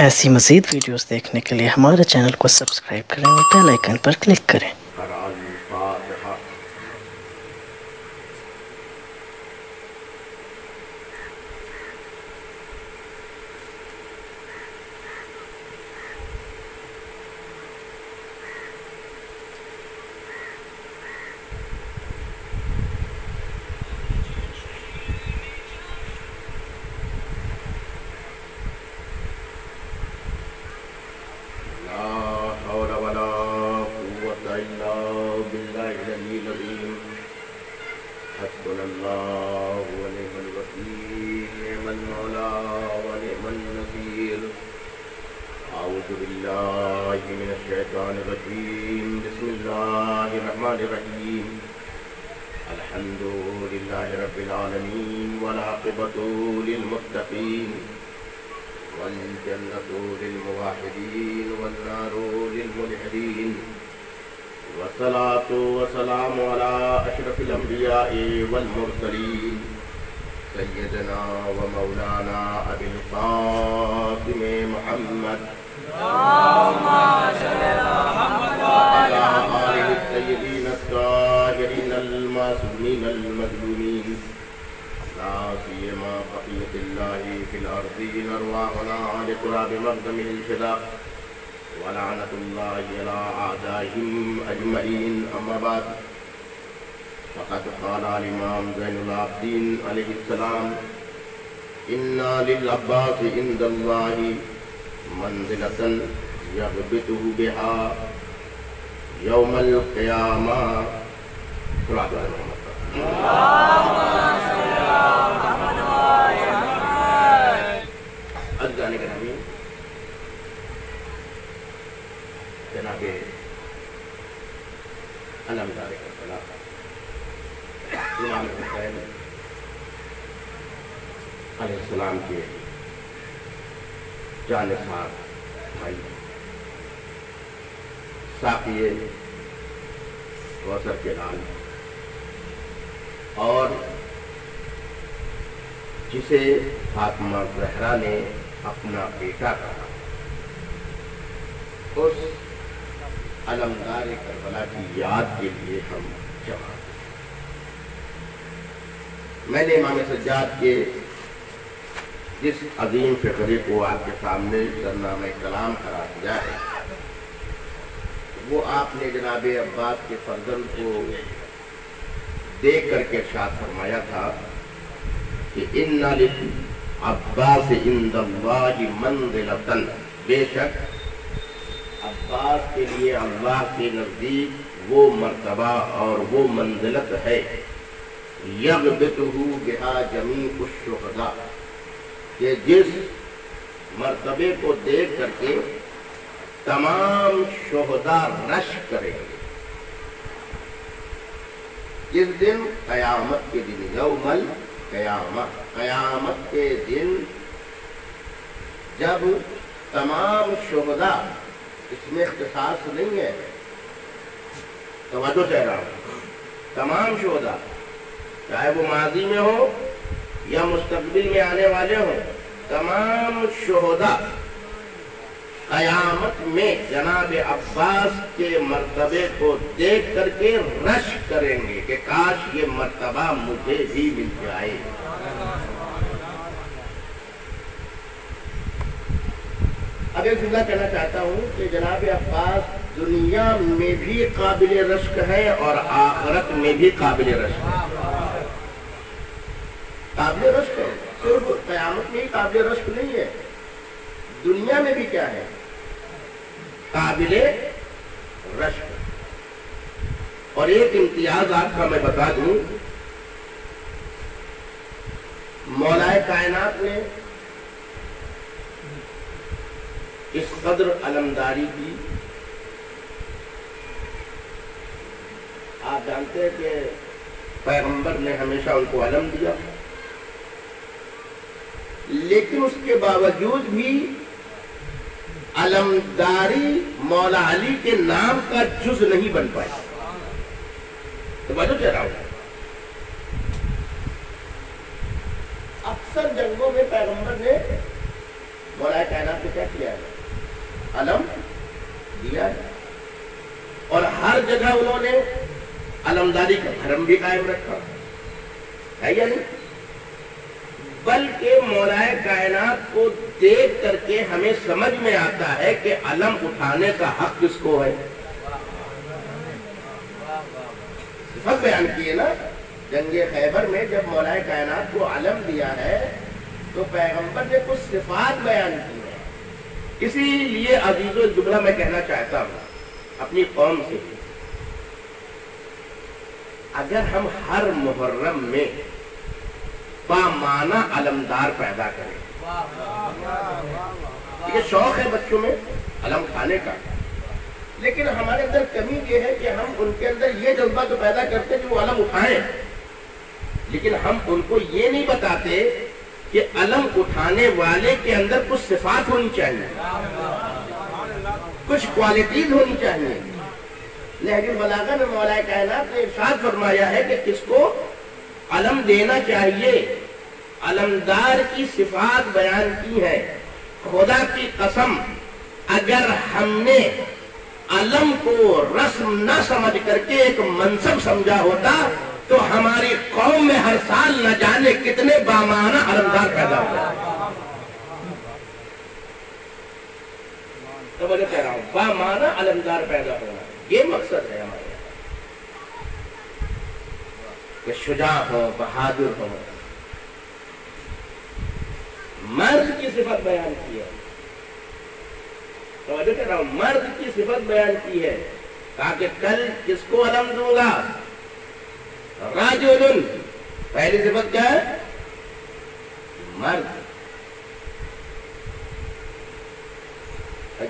ऐसी मज़ीद वीडियोस देखने के लिए हमारे चैनल को सब्सक्राइब करें और बेल आइकन पर क्लिक करें। अलैहिस्सलाम के जान साहब भाई साकिए कौसर के लाल और जिसे फातिमा जहरा ने अपना बेटा कहा, उस अलमदार करबला की याद के लिए हम जमा मैंने इमाम सज्जाद के जिस अजीम फिक्रे को आपके सामने सरनामा कलाम करा दिया है, वो आपने जनाब अब्बास के फर्जन को देख करके साथ फरमाया था कि इन अब्बास इंदल्लाहि मंजिलतन। बेशक अब्बास के लिए अल्लाह के नज़दीक वो मर्तबा और वो मंजिलत है। यगबितहु बिहा जमी उशुहदा कि जिस मर्तबे को देख करके तमाम शोहदा रश करेंगे। इस दिन कयामत के दिन यौमल कयामत कयामत के दिन जब तमाम शोहदा इसमें इख्तसास नहीं है तवज्जो कह रहा। हूँ तमाम शोहदा चाहे वो माजी में हो या मुस्तबिल में आने वाले हो, तमाम शोहदा कयामत में जनाब अब्बास के मर्तबे को देख करके रश करेंगे कि काश ये मर्तबा मुझे भी मिल जाए। अब एक जुमला कहना चाहता हूँ कि जनाब अब्बास दुनिया में भी काबिल रश्क है और आखरत में भी काबिल रश्क है। काबिल रश्क है? सिर्फ़ कयामत में ही काबिल रश्क नहीं है। दुनिया में भी क्या है? काबिल रश्क। और एक इम्तियाज़ आपका मैं बता दूँ। मौलाए कायनात ने इस कदर अलमदारी की। आप जानते हैं कि पैगंबर ने हमेशा उनको अलम दिया। लेकिन उसके बावजूद भी अलमदारी मौला अली के नाम का जुज नहीं बन पाया। तो बजो कह रहा हूँ अक्सर जंगों में पैगंबर ने मौला कहना तो क्या किया है? अलम दिया है। और हर जगह उन्होंने अलमदारी का धर्म भी कायम रखा। है या नहीं? बल्कि मौलाए कायनात को देख करके हमें समझ में आता है कि अलम उठाने का हक किसको है। सब बयान किए ना? जंगे खैबर में जब मौलाए कायनात को अलम दिया है तो पैगंबर ने कुछ सिफात बयान की इसीलिए अजीजो जुमला मैं कहना चाहता हूँ, अपनी कौम से, अगर हम हर मुहर्रम में बामाना अलमदार पैदा करें ये शौक है बच्चों में अलम खाने का, लेकिन हमारे अंदर कमी ये है कि हम उनके अंदर ये जज्बा तो पैदा करते हैं कि वो अलम उठाएँ, लेकिन हम उनको ये नहीं बताते कि अलम उठाने वाले के अंदर कुछ सिफात होनी चाहिए। कुछ क्वालिटीज होनी चाहिए। लेकिन बलागा में मौलाए कायनात ने इरशाद फरमाया है कि किसको अलम देना चाहिए। अलमदार की सिफात बयान की है। खुदा की कसम, अगर हमने अलम को रस्म न समझ करके एक मनसब समझा होता तो हमारी कौम में हर साल न जाने कितने बामाना अलमदार पैदा हो तो मैं कह रहा हूँ, बामाना अलमदार पैदा होना, ये मकसद है हमारे कि शुजा हो, बहादुर हो। मर्द की सिफत बयान की है। तो कह रहा हूँ, मर्द की सिफत बयान की है कहा कि कल किसको अलम दूँगा? राजुल पहली सिफत क्या है? मर्द।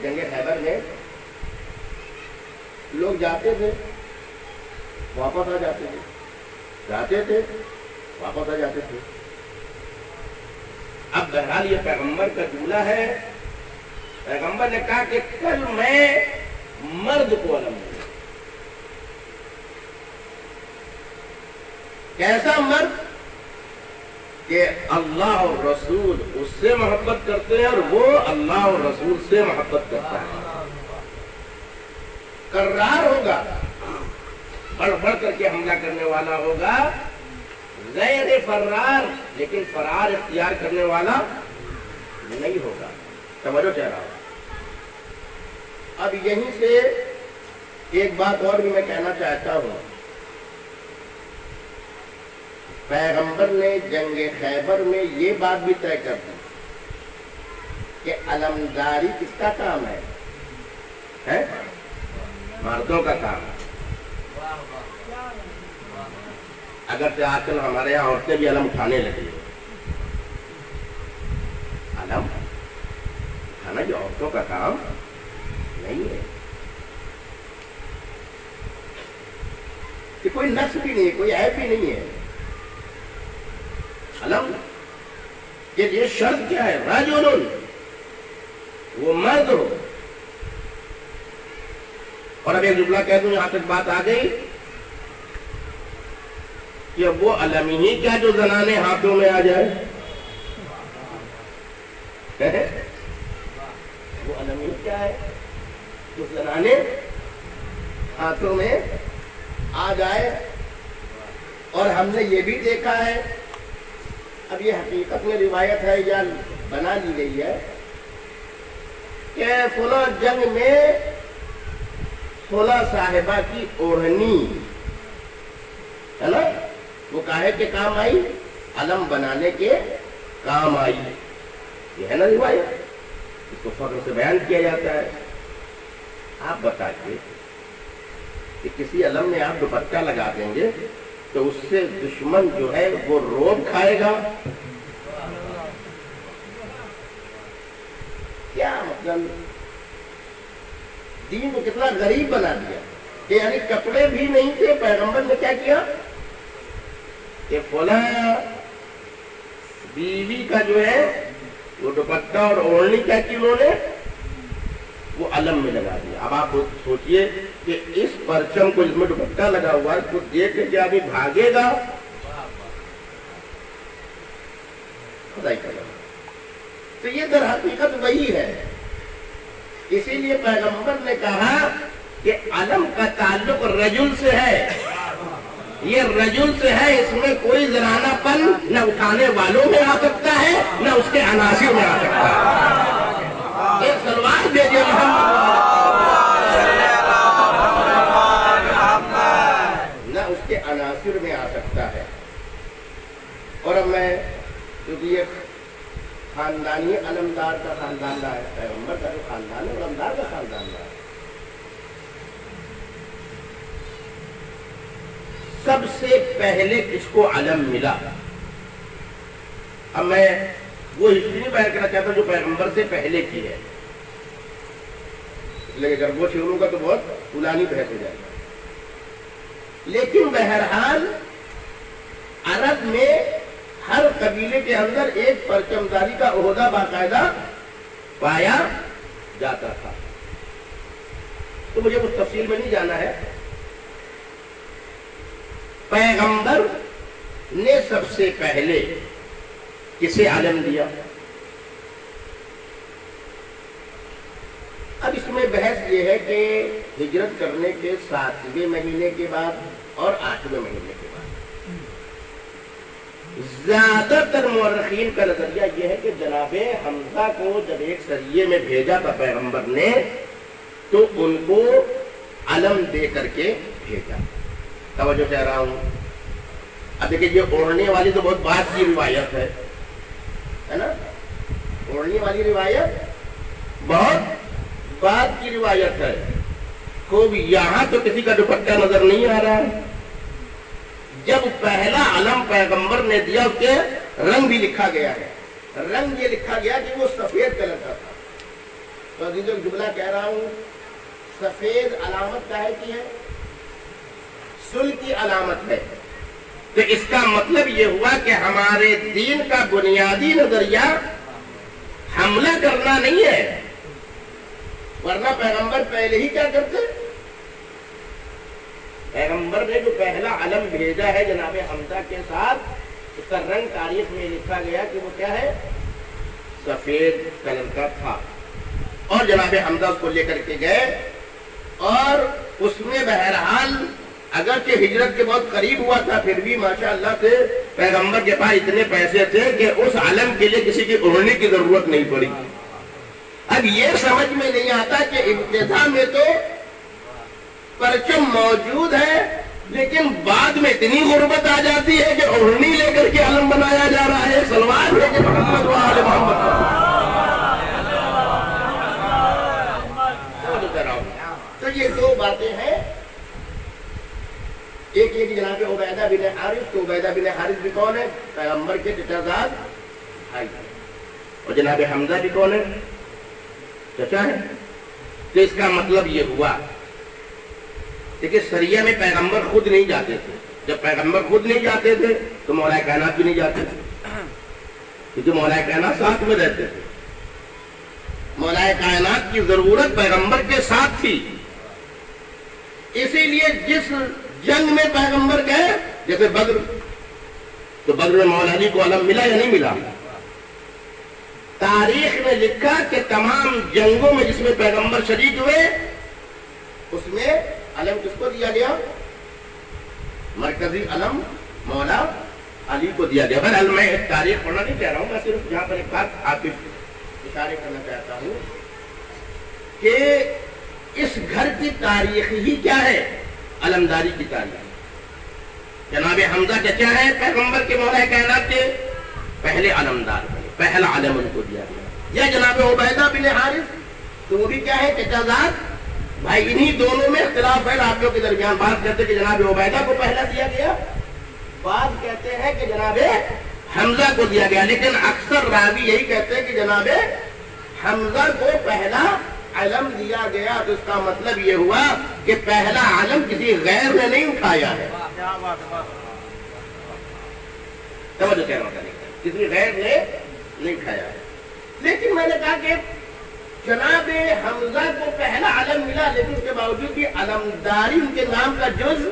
जंगे खैबर में लोग जाते थे, वापस आ जाते थे। जाते थे, वापस आ जाते थे। अब बहरहाल ये पैगंबर का जुमला है। पैगंबर ने कहा कि कल मैं मर्द को अलम दूँगा। कैसा मर्द कि अल्लाह और रसूल उससे मोहब्बत करते हैं और वो अल्लाह और रसूल से मोहब्बत करता है। कर्रार होगा, बढ़ बढ़ करके हमला करने वाला होगा, गैर फर्रार, लेकिन फरार इख्तियार करने वाला नहीं होगा। समझो कह रहा। अब यहीं से एक बात और भी मैं कहना चाहता हूँ। पैगंबर ने जंग खैबर में ये बात भी तय कर दी कि अलमदारी किसका काम है? हैं? मर्दों का काम है। अगर से आजकल हमारे यहाँ औरतें भी अलम उठाने लगी अलम? उठाना ये औरतों का काम नहीं है। कि कोई नक्श भी नहीं है, कोई ऐप भी नहीं है अलम ये ये शर्त क्या है? राजुल वो मर्द हो और अब एक जुमला कह दूँ, यहाँ तक बात आ गई कि अब वो अलम ही क्या जो जनाने हाथों में आ जाए। वो अलम ही क्या है? जो जनाने हाथों में आ जाए। और हमने ये भी देखा है अब ये हकीकत में रिवायत है, या बना ली गई है कि फुला जंग में सोलह साहिबा की ओढ़नी, है ना? वो काहे के काम आई? अलम बनाने के काम आई। ये है ना रिवायत? इसको फख्र से बयान किया जाता है। आप बताइए कि किसी अलम में आप दुपट्टा लगा देंगे तो उससे दुश्मन जो है वो रोब खाएगा। क्या मतलब? दीन को कितना गरीब बना दिया। कि यानी कपड़े भी नहीं थे, पैगंबर ने क्या किया? कि फला बीवी का जो है, वो दुपट्टा और ओढ़नी क्या की उन्होंने? वो अलम में लगा दिया। अब आप सोचिए कि इस परचम को जिसमें दुपट्टा लगा हुआ है इसको देख के क्या आदमी भागेगा? तो ये दर हकीकत वही है। इसीलिए पैगंबर ने कहा कि अलम का ताल्लुक रजुल से है। ये रजुल से है, इसमें कोई जरानापन न उठाने वालों में आ सकता है, न उसके अनासिर में आ सकता है। न उसके अनासिर में आ सकता है। और अब मैं क्योंकि ये खानदानी अलमदार का खानदान रहा है पैगंबर का जो खानदान है, अलमदार का खानदान रहा है। सबसे पहले किसको अलम मिला? अब मैं वो हिस्ट्री नहीं बयान करना चाहता जो पैगंबर से पहले की है। अगर वो छोड़ूँगा तो बहुत पुरानी बहस हो जाएगा लेकिन बहरहाल, अरब में हर कबीले के अंदर एक परचमदारी का ओहदा बाकायदा पाया जाता था। तो मुझे उस तफसील में नहीं जाना है। पैगंबर ने सबसे पहले किसे आलम दिया। अब इसमें बहस ये है कि हिजरत करने के सातवें महीने के बाद और आठवें महीने के बाद। ज़्यादातर मौरखीन का नज़रिया यह है कि जनाबे हमजा को जब एक सरिये में भेजा था पैगंबर ने तो उनको अलम दे करके भेजा। तवज्जो कह रहा हूँ। अब देखिए, ये ओढ़ने वाली तो बहुत बात की रिवायत है। है ना? ओढ़ने वाली रिवायत बहुत बात की रिवायत है। खूब यहाँ तो किसी का दुपट्टा नज़र नहीं आ रहा है। जब पहला अलम पैगंबर ने दिया उसके रंग भी लिखा गया है। रंग ये लिखा गया कि वो सफ़ेद कलर का था। तो अभी जो जुमला कह रहा हूँ, सफ़ेद अलामत काहे की है? सुल की अलामत है। तो इसका मतलब ये हुआ कि हमारे दीन का बुनियादी नज़रिया हमला करना नहीं है। वरना पैगंबर पहले ही क्या करते? पैगंबर ने जो पहला अलम भेजा है जनाब हमजा के साथ, उसका रंग तारीख में लिखा गया कि वो क्या है? सफ़ेद कलर का था। और जनाब हमजा उसको लेकर के गए, और उसमें बहरहाल अगर के हिजरत के बहुत करीब हुआ था, फिर भी माशाअल्लाह से पैगंबर के पास इतने पैसे थे कि उस आलम के लिए किसी की उड़ने की ज़रूरत नहीं पड़ी। अब ये समझ में नहीं आता कि इब्तदा में तो परचम मौजूद है, लेकिन बाद में इतनी गुर्बत आ जाती है कि ओढ़नी लेकर के आलम बनाया जा रहा है, सलवार लेकर मोहम्मद तो ये दो बातें हैं। एक ये कि जनाब उबैदा बिन हारिस तो उबैदा बिन हारिस भी कौन है? पैगंबर के चचाजाद भाई। और जनाब हमजा भी कौन है? चचा है? तो इसका मतलब ये हुआ, देखिए सरिया में पैगंबर खुद नहीं जाते थे। जब पैगंबर खुद नहीं जाते थे तो मौलाए कायनात भी नहीं जाते थे। क्योंकि मौलाए कायनात साथ में रहते थे। मौलाए कायनात की ज़रूरत पैगंबर के साथ थी। इसीलिए जिस जंग में पैगंबर गए, जैसे बद्र तो बद्र में मौलानी को अलम मिला या नहीं मिला? तारीख में लिखा कि तमाम जंगों में जिसमें पैगंबर शरीक हुए, उसमें अलम किसको दिया गया? मरकजी अलम, मौला अली को दिया गया। बहरहाल, मैं तारीख पढ़ना नहीं चाह रहा हूँ, मैं सिर्फ़ यहाँ पर एक बात आपके इशारे करना चाहता हूँ कि इस घर की तारीख ही क्या है? अलमदारी की तारीख। जनाब हमजा चचा है? पैगंबर के मौला कायनात के पहले अलमदार बने पहला आलम उनको दिया गया। या जनाब उबैदा बिन हारिस तो वो भी क्या है चचाजाद भाई इन्हीं दोनों में इख्तलाफ है राबियों के दरमियान बात कहते कि जनाब उबैदा को पहला दिया गया। बात कहते हैं कि जनाब हमजा को दिया गया लेकिन अक्सर रावी यही कहते हैं कि जनाब हमजा को पहला अलम दिया गया। तो इसका मतलब ये हुआ कि पहला आलम किसी गैर ने नहीं उठाया है। समझ कह रहा हूँ। किसी गैर ने नहीं है लेकिन मैंने कहा कि जनाब हमजा को पहला आलम मिला, लेकिन उसके बावजूद भी अलमदारी उनके नाम का जुज।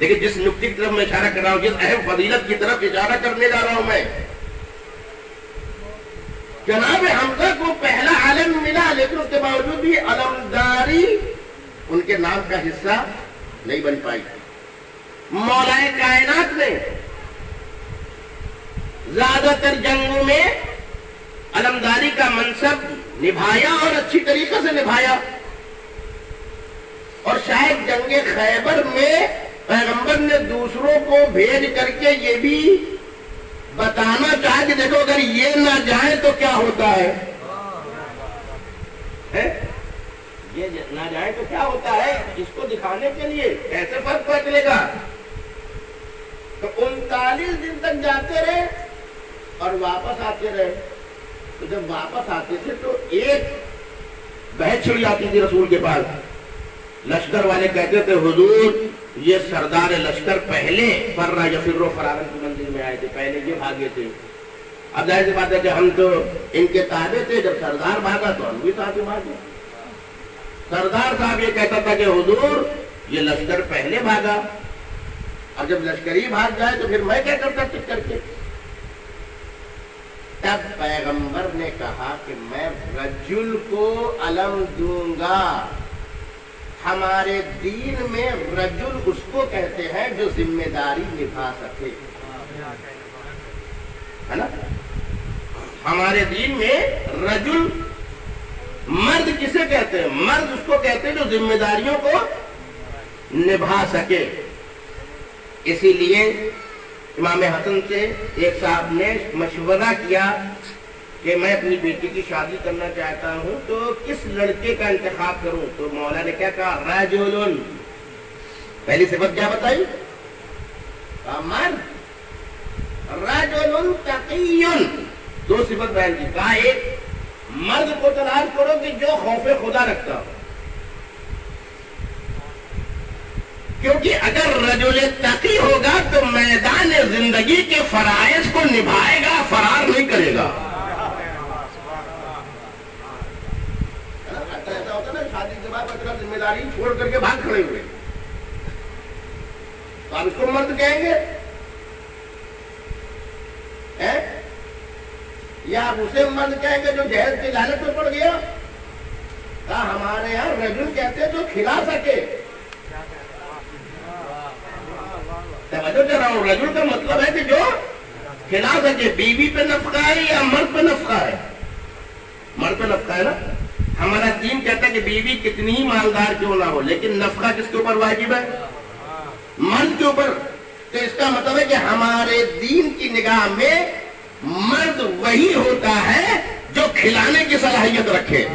देखिए, जिस नुक्ति की तरफ़ मैं इशारा कर रहा हूँ, जिस अहम फजीलत की तरफ़ इशारा करने जा रहा हूँ मैं, जनाब हमजा को पहला आलम मिला, लेकिन उसके बावजूद भी अलमदारी उनके नाम का हिस्सा नहीं बन पाई। मौलाए कायनात ने ज़्यादातर जंगों में अलमदारी का मनसब निभाया और अच्छी तरीके से निभाया। और शायद जंगे खैबर में पैगंबर ने दूसरों को भेज करके ये भी बताना चाहे कि देखो अगर ये ना जाए तो क्या होता है, है? ये ना जाए तो क्या होता है? इसको दिखाने के लिए कैसे फ़र्क चलेगा? तो उनतालीस दिन तक जाते रहे और वापस आते रहे तो जब वापस आते थे तो एक बहस छिड़ जाती थी रसूल के पास। लश्कर वाले कहते थे, हुजूर, ये सरदार लश्कर पहले फर्रा या फिर फरारन की मंदिर में आए थे, पहले ये भागे थे। अब ज़ाहिर सी बात है कि हम तो इनके ताबे थे, जब सरदार भागा तो हम भी ही भागे। सरदार साहब ये कहता था कि, हुजूर, ये लश्कर पहले भागा, और जब लश्कर ही भाग जाए तो फिर मैं क्या करता टिक करके? तब पैगंबर ने कहा कि मैं रजुल को अलम दूँगा। हमारे दीन में रजुल उसको कहते हैं जो ज़िम्मेदारी निभा सके। है ना? हमारे दीन में रजुल मर्द किसे कहते हैं? मर्द उसको कहते हैं जो जिम्मेदारियों को निभा सके। इसीलिए इमाम हसन से एक साहब ने मशवरा किया कि मैं अपनी बेटी की शादी करना चाहता हूँ तो किस लड़के का इंतखाब करूँ? तो मौला ने क्या कहा? राजुल पहली सिफत क्या बताई? मर्द राजुल तकीयुन। दो सिफत बयान की। कहा, एक, मर्द को तलाश करो कि जो खौफे खुदा रखता हो। क्योंकि अगर रजुल तकी होगा तो मैदान ज़िंदगी के फराइज को निभाएगा फरार नहीं करेगा शादी के बाद ज़िम्मेदारी छोड़ करके भाग खड़े हुए तो आप इसको मर्द कहेंगे है? या आप उसे मर्द कहेंगे जो जहर की लालच में पड़ गया हमारे यहाँ रजुल कहते हैं जो खिला सके जरा रजुल का मतलब है कि जो खिला सके बीवी पे नफका है या मर्द पे नफका है? मर्द पे नफका है ना? हमारा दीन कहता है कि बीवी कितनी ही मालदार क्यों ना हो, लेकिन नफका किसके ऊपर वाजिब है? मर्द के ऊपर। तो इसका मतलब है कि हमारे दीन की निगाह में मर्द वही होता है जो खिलाने की सलाहियत रखे।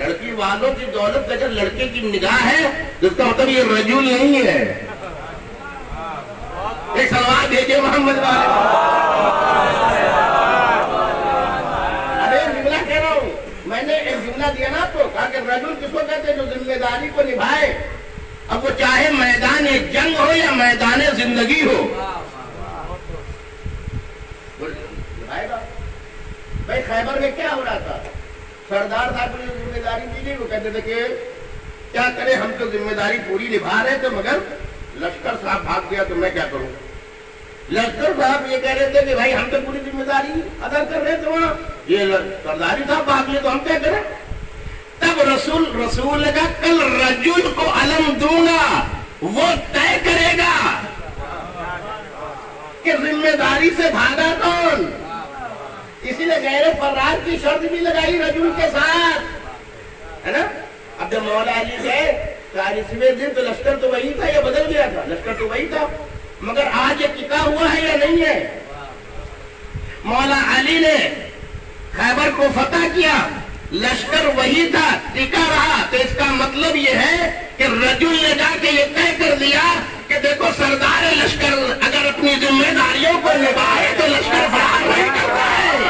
लड़की वालों की दौलत का जब लड़के की निगाह है जिसका मतलब ये रजूल नहीं है। एक सलवार भेजिए मोहम्मद अरे, जुमला कह रहा हूँ, मैंने एक जुमला दिया ना आपको, कहा कि रजूल किसको कहते हैं जो ज़िम्मेदारी को निभाए? अब वो चाहे मैदान जंग हो या मैदान ज़िंदगी हो। भाई, खैबर में क्या हो रहा था? सरदार साहब ने ज़िम्मेदारी दी गई वो कहते थे कि क्या करें, हम तो ज़िम्मेदारी पूरी निभा रहे थे मगर लश्कर साहब भाग गया तो मैं क्या करूँ? लश्कर साहब ये कह रहे थे कि भाई, हम तो पूरी ज़िम्मेदारी अदा कर रहे थे वहाँ ये सरदारी साहब भाग गए तो हम क्या करें? तब रसूल रसूल का कल रजुल को अलम दूँगा, वो तय करेगा कि ज़िम्मेदारी से भागा कौन? इसीलिए गैर फरार की शर्त भी लगाई रजूल के साथ। है ना? अब जब मौला अली गए चालीसवें दिन तो लश्कर तो वही था, या बदल गया था। लश्कर तो वही था। मगर आज ये टिका हुआ है या नहीं है? मौला अली ने खैबर को फतह किया, लश्कर वही था, टिका रहा। तो इसका मतलब ये है कि रजुल ने जाके ये तय कर दिया कि देखो, सरदार लश्कर अगर अपनी जिम्मेदारियों को निभाए तो लश्कर फरार नहीं करता है।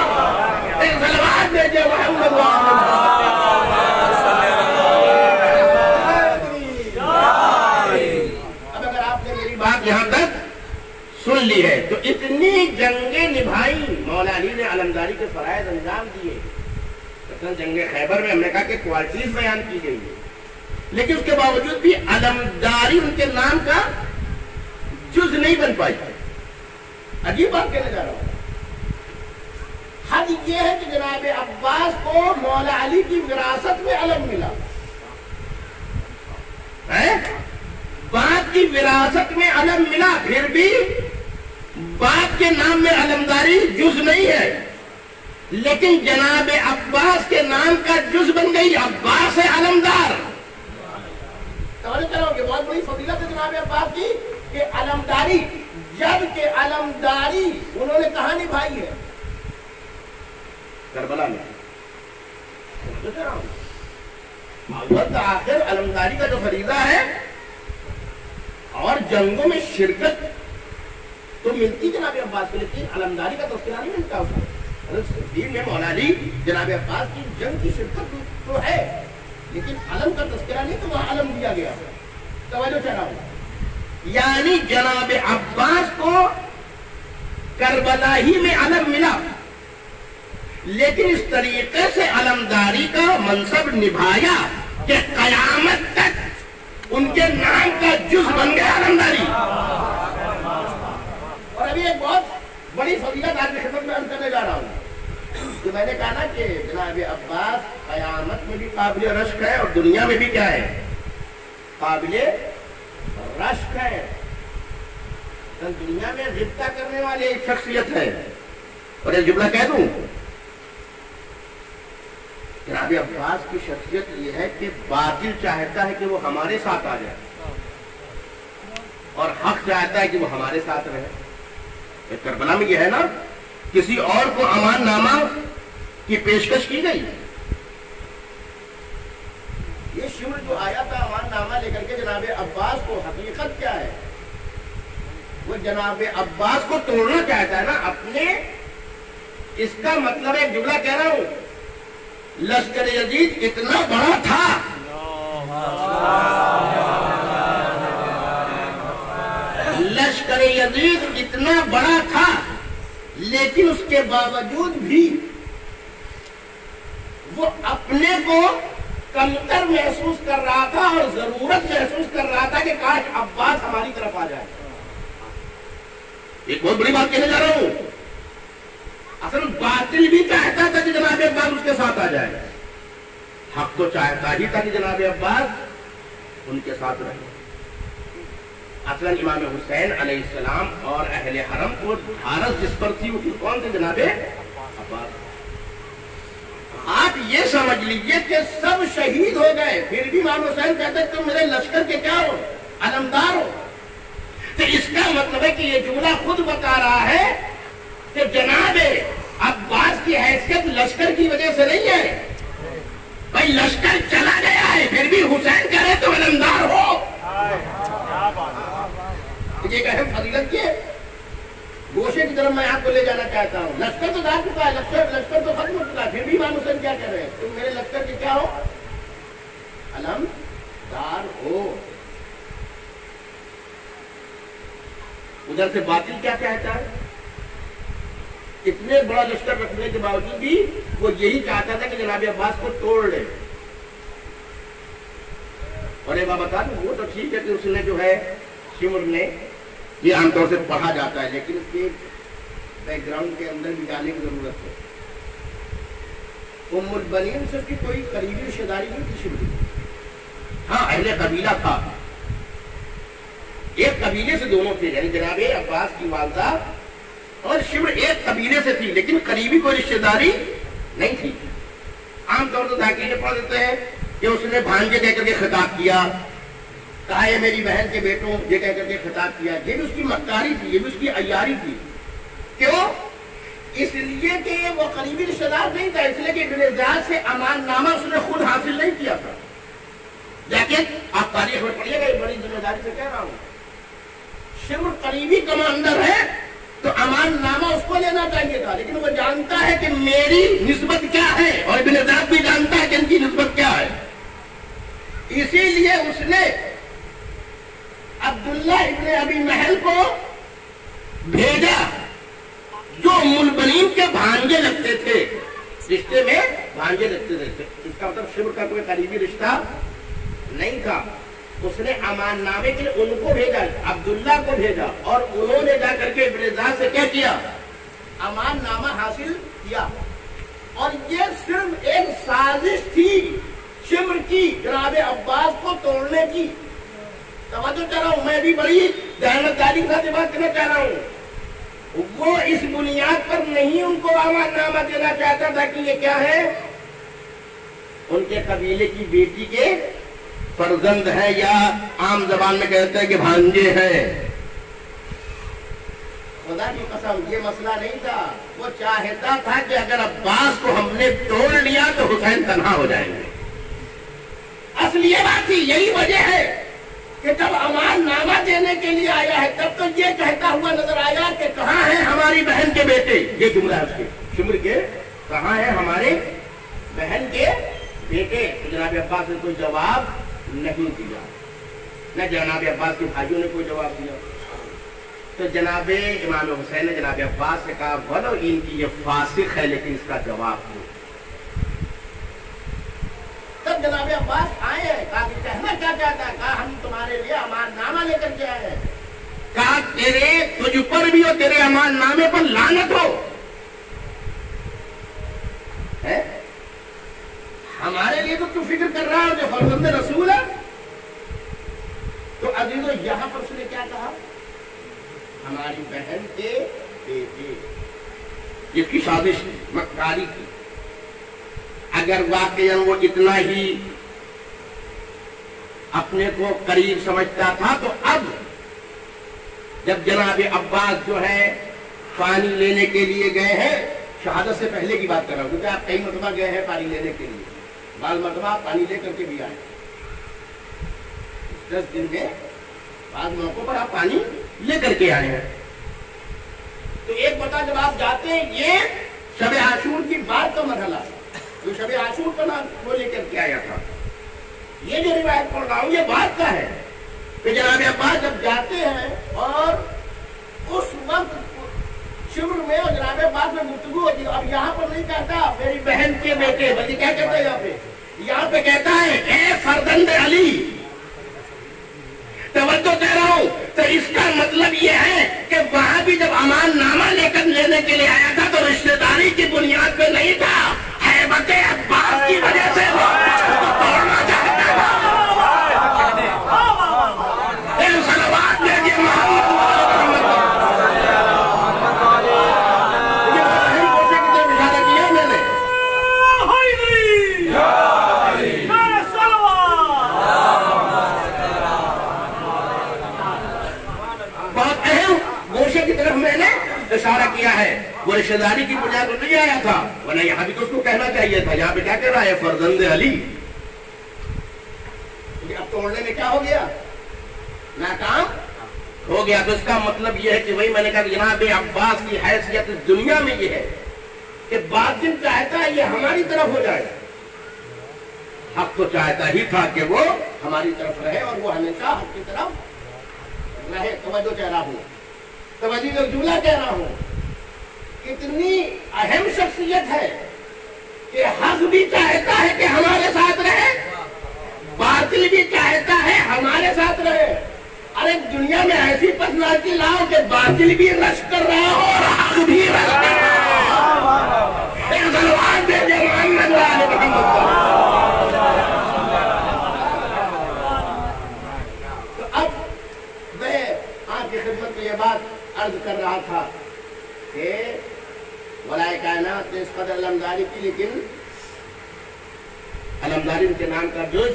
सलवार मोहम्मद अब अगर आपने मेरी बात यहाँ तक सुन ली है। तो इतनी जंगे निभाई मौला अली ने अलमदारी के फरायद अंजाम दिए। जंगे खैबर में हमने कहा कि क्वालिटीज बयान की गई है। लेकिन उसके बावजूद भी अलमदारी उनके नाम का जुज नहीं बन पाई अजीब बात कहने जा रहा हूँ। हद ये है कि जनाब अब्बास को मौला अली की विरासत में अलग मिला। है? बाप की विरासत में अलम मिला, फिर भी बाप के नाम में अलमदारी जुज नहीं है। लेकिन जनाब अब्बास के नाम का जुज बन गई, अब्बास है अलमदार। बहुत बड़ी फजीलत है जनाब अब्बास की, कि अलमदारी, जब के अलमदारी, उन्होंने कहा निभाई है। करबला में तो आखिर अलमदारी का जो फरीदा है और जंगों में शिरकत तो मिलती जनाब अब्बास को लेकिन अलमदारी का तस्करा नहीं मिलता उसको दीन में मौला जनाब अब्बास की जंग की शिरकत तो है लेकिन अलम का तस्करा नहीं तो वहाँ अलम दिया गया चढ़ा यानी जनाब अब्बास को करबला ही में अलम मिला लेकिन इस तरीके से अलमदारी का मनसब निभाया कि कयामत तक उनके नाम का जुज बन गया अलमदारी और अभी एक बहुत बड़ी फजीलत आज की खिदमत में अर्ज़ करने जा रहा हूँ। जो मैंने कहा ना कि जनाब अब्बास, कयामत में भी काबिल रश्क है और दुनिया में भी क्या है? काबिल रश्क है। तो दुनिया में रिश्ता करने वाली एक शख्सियत है। और एक जुमला कह दूँ जनाब अब्बास की शख्सियत यह है कि बातिल चाहता है कि वो हमारे साथ आ जाए। और हक चाहता है कि वो हमारे साथ रहे। करबला में यह है ना, किसी और को अमान नामा की पेशकश की गई। ये शिवर जो आया था अमान नामा लेकर के जनाब अब्बास को, हकीकत क्या है? वो जनाब अब्बास को तोड़ना चाहता है ना, अपने, इसका मतलब एक जुमला कह रहा हूँ लश्कर यजीद इतना बड़ा था। लश्कर यजीद इतना बड़ा था, लेकिन उसके बावजूद भी वो अपने को कमतर महसूस कर रहा था और ज़रूरत महसूस कर रहा था कि काश अब्बास हमारी तरफ़ आ जाए। एक बहुत बड़ी बात कहने जा रहा हूँ। असल बातिल भी चाहता था कि जनाब अब्बास उसके साथ आ जाए। हक तो चाहता ही था कि जनाब अब्बास उनके साथ रहे। असल इमाम हुसैन अलैहिस्सलाम और अहले हरम को भारत जिस पर थी उसकी कौन थे जनाब अब्बास आप ये समझ लीजिए कि सब शहीद हो गए, फिर भी इमाम हुसैन कहते तुम मेरे लश्कर के क्या हो? अलमदार हो? तो इसका मतलब है कि ये जुमला खुद बता रहा है कि जनाबे अब्बास की हैसियत लश्कर की वजह से नहीं है। भाई, लश्कर चला गया है, फिर भी हुसैन करे तो अलमदार हो। ये अहम फजीलत की गोशे की तरफ़ मैं आपको ले जाना चाहता हूँ। लश्कर तो जा चुका है, लश्कर लश्कर तो खत्म हो चुका है, फिर भी इमाम हुसैन क्या कह रहे हैं? तुम मेरे लश्कर के क्या हो? अलमदार हो। उधर से बातिल क्या कहता है? इतने बड़ा लश्कर रखने के बावजूद भी वो यही चाहता था कि जनाब अब्बास को तोड़ ले। और एक बात दूँ, वो तो ठीक है कि उसने जो है शिमर ने ये आमतौर से पढ़ा जाता है, लेकिन इसके बैकग्राउंड के अंदर भी जाने की ज़रूरत है। उम्र बनीन से उसकी कोई करीबी रिश्तेदारी नहीं थी शिमर हाँ अहले कबीला था। एक कबीले से दोनों थे, यानी जनाबे अब्बास की वालदा और शिमर एक कबीले से थी, लेकिन करीबी कोई रिश्तेदारी नहीं थी। आमतौर पर दाखिले पढ़ देते हैं कि उसने भांजे कह करके खिताब किया, कहा मेरी बहन के बेटों ये कह करके खिताब किया। ये भी उसकी मक्कारी थी, ये भी उसकी अयारी थी। क्यों? इसलिए कि वो करीबी रिश्तेदार नहीं था, इसलिए कि इब्न से अमान नामा उसने खुद हासिल नहीं किया था। लेकिन आप तारीख में पढ़िएगा बड़ी ज़िम्मेदारी से कह रहा हूँ। शिव करीबी कमांडर है तो अमान नामा उसको लेना चाहिए था, लेकिन वो जानता है कि मेरी नस्बत क्या है, और इब्न जाद भी जानता है कि इनकी निस्बत क्या है। इसीलिए उसने अब्दुल्ला इब्ने अबी महल को भेजा, जो मुलबनीम के भांजे लगते थे। रिश्ते में भांजे लगते थे। इसका मतलब शिव का कोई करीबी रिश्ता नहीं था। उसने अमान नामे के लिए उनको भेजा, अब्दुल्ला को भेजा और उन्होंने जाकर के इब्रेजा से क्या किया? अमान नामा हासिल किया। और ये सिर्फ़ एक साजिश थी शिमर की, जनाब अब्बास को तोड़ने की। तवज्जो चाह रहा हूँ, मैं भी बड़ी दयानतदारी के साथ बात करना चाह रहा हूँ। वो इस बुनियाद पर नहीं उनको अमान नामा देना चाहता था कि ये क्या है? उनके कबीले की बेटी के फर्जंद है या आम जबान में कहते हैं कि भांजे हैं। खुदा की कसम, ये मसला नहीं था। वो चाहता था कि अगर अब्बास को हमने तोड़ लिया तो हुसैन तनहा हो जाएँगे। असली बात थी, यही वजह है कि जब अमान नामा देने के लिए आया है, तब तो ये कहता हुआ नज़र आया कि कहाँ है हमारी बहन के बेटे? ये जुमला उसके। शिमर के, कहाँ है हमारे बहन के बेटे? तो जनाब अब्बास ने कोई जवाब नहीं दिया न जनाब अब्बास के भाइयों ने कोई जवाब दिया? तो जनाब इमाम हुसैन ने जनाब अब्बास से कहा बोलो इनकी ये फासिक है, लेकिन इसका जवाब दो। तब जनाब अब्बास आए कहा कहना क्या चाहता है? कहा, हम तुम्हारे लिए अमान नामा लेकर के आए हैं। कहा, तेरे, तुझ पर भी और तेरे अमान नामे पर लानत हो। है? हमारे लिए तो तू फ़िक्र कर रहा है जो फरजंद रसूल है। तो अजीजो, यहाँ पर उसने क्या कहा? हमारी बहन के बेटे। जिसकी साजिश मक्कारी की। अगर वाकई वो इतना ही अपने को करीब समझता था तो अब जब जनाब अब्बास जो है, पानी लेने के लिए गए हैं, शहादत से पहले की बात कर रहा हूँ, क्योंकि आप कई मतबा गए हैं पानी लेने के लिए। बाल मतबा पानी लेकर के भी आए। दस दिन में बाद मौकों पर आप पानी लेकर के आए हैं। तो एक बता जब आप जाते हैं, ये शब आशूर की बात का मरहला जो शब आशूर का नाम वो लेकर के आया था। ये जो रिवायत पढ़ रहा हूँ, ये बात का है कि जनाब अब्बास जब जाते हैं और उस वक्त शिविर में और जनाब अब्बास में गुफ्तगू होती है। अब यहाँ पर नहीं कहता, मेरी बहन के बेटे, बल्कि क्या कहता है यहाँ पे? यहाँ पे कहता है, ए फरदंद अली, तवज्जो दे रहा हूँ तो इसका मतलब ये है कि वहाँ भी जब अमान नामा लेकर लेने के लिए आया था तो रिश्तेदारी की बुनियाद पे नहीं था। हैबत अब्बास की वजह से वो उसको तोड़ना चाहता था इन सलवात में ये मोहम्मद ये बहन पोसे की तरफ़ इशारा किया मैंने बहुत अहम गोशे की तरफ़ मैंने इशारा किया है वो रिश्तेदारी की बुनियाद पर नहीं आया था। वरना यहाँ भी तो उसको कहना चाहिए था। यहाँ पे क्या कह रहा है फरजंद अली? अब तोड़ने में क्या हो गया? नाकाम? हो गया। तो इसका मतलब यह है कि वही मैंने कहा जनाब अब्बास की हैसियत इस दुनिया में यह है कि बातिल चाहता है ये हमारी तरफ़ हो जाए। हक तो चाहता ही था कि वो हमारी तरफ़ रहे और वो हमेशा हक की तरफ़ रहे। तवज्जो कह रहा हूँ। तवज्जो का जुमला कह रहा हूँ। इतनी अहम शख्सियत है कि हक भी चाहता है कि हमारे साथ रहे बातिल भी चाहता है हमारे साथ रहे। अरे दुनिया में ऐसी पर्सनालिटी लाओ कि बातिल भी रश कर रहा हो और हक भी रश कर रहा हो एक सलवार दे दे मोहम्मद वाले मोहम्मद तो अब मैं आपकी खिदमत में यह बात अर्ज़ कर रहा था कि वलाय कायनात ने इस कदर अलमदारी की, लेकिन अलमदारी उनके नाम का जुज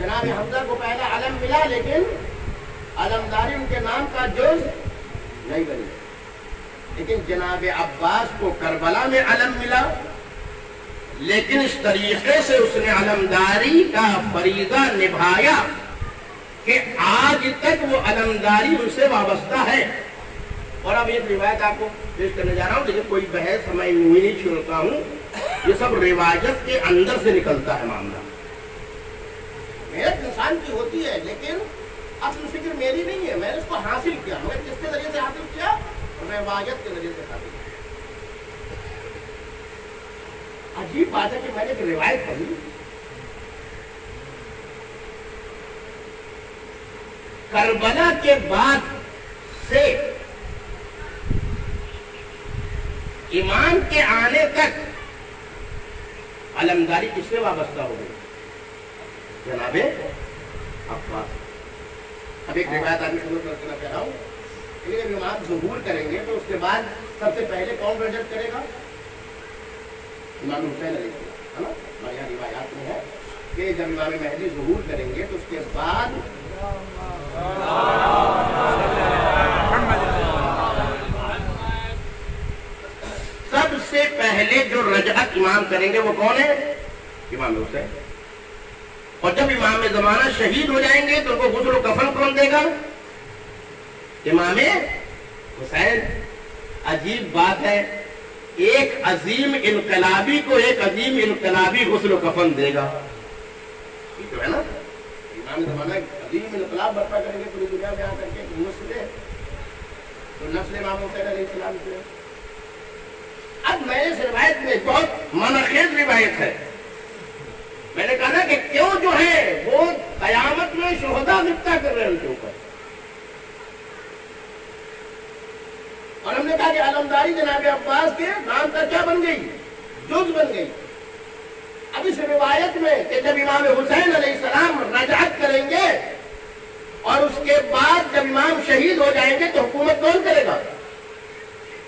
जनाब हमजा को पहला अलम मिला, लेकिन अलमदारी उनके नाम का जुज नहीं बनी। लेकिन जनाब अब्बास को करबला में अलम मिला, लेकिन इस तरीके से उसने अलमदारी का फरीदा निभाया कि आज तक वो अलमदारी उनसे वाबस्ता है। और अब एक रिवायत आपको पेश करने जा रहा हूँ लेकिन कोई बहस मैं यूँ ही नहीं, छोड़ता हूँ, ये सब रिवाजत के अंदर से निकलता है मामला। मेहनत इंसान की होती है, लेकिन असल फ़िक्र मेरी नहीं है। मैंने इसको हासिल किया, मगर किसके ज़रिए से हासिल किया? रिवाजत के ज़रिए से हासिल किया। अजीब बात है कि मैंने एक रिवायत पढ़ी। करबला के बाद से इमाम के आने तक अलमदारी किससे वाबस्ता हो गई? जनाबे अब्बास अब एक रिवायत आदमी शुरू करना चाह रहा हूँ। लेकिन जब इमाम जहूर करेंगे तो उसके बाद सबसे पहले कौन रजत करेगा? इमाम हुसैन अली है ना? हमारे रिवायात में है कि जब इमाम महदी जहूर करेंगे तो उसके बाद सबसे पहले जो रजअत इमाम करेंगे, वो कौन है? इमाम हुसैन और जब इमाम जमाना शहीद हो जाएँगे तो उनको गुस्ल कफन कौन देगा? इमाम हुसैन। अजीब बात है, एक अजीम इनकलाबी को एक अजीम इनकलाबी गुस्ल कफन देगा। ये तो है ना? इमाम जमाना अजीम इनकलाब बर्पा करेंगे पूरी दुनिया में आकर के तो नस्ल इमाम हुसैन अब मैंने इस रिवायत में बहुत मनखेज रिवायत है। मैंने कहा ना कि क्यों जो है, वो कयामत में शोहदा निपटा कर रहे हैं उनके ऊपर। और हमने कहा कि आलमदारी जनाब अब्बास के नाम का क्या बन गई? जुज बन गई। अब इस रिवायत में कि जब इमाम हुसैन सलाम रजात करेंगे और उसके बाद जब इमाम शहीद हो जाएँगे तो हुकूमत कौन करेगा?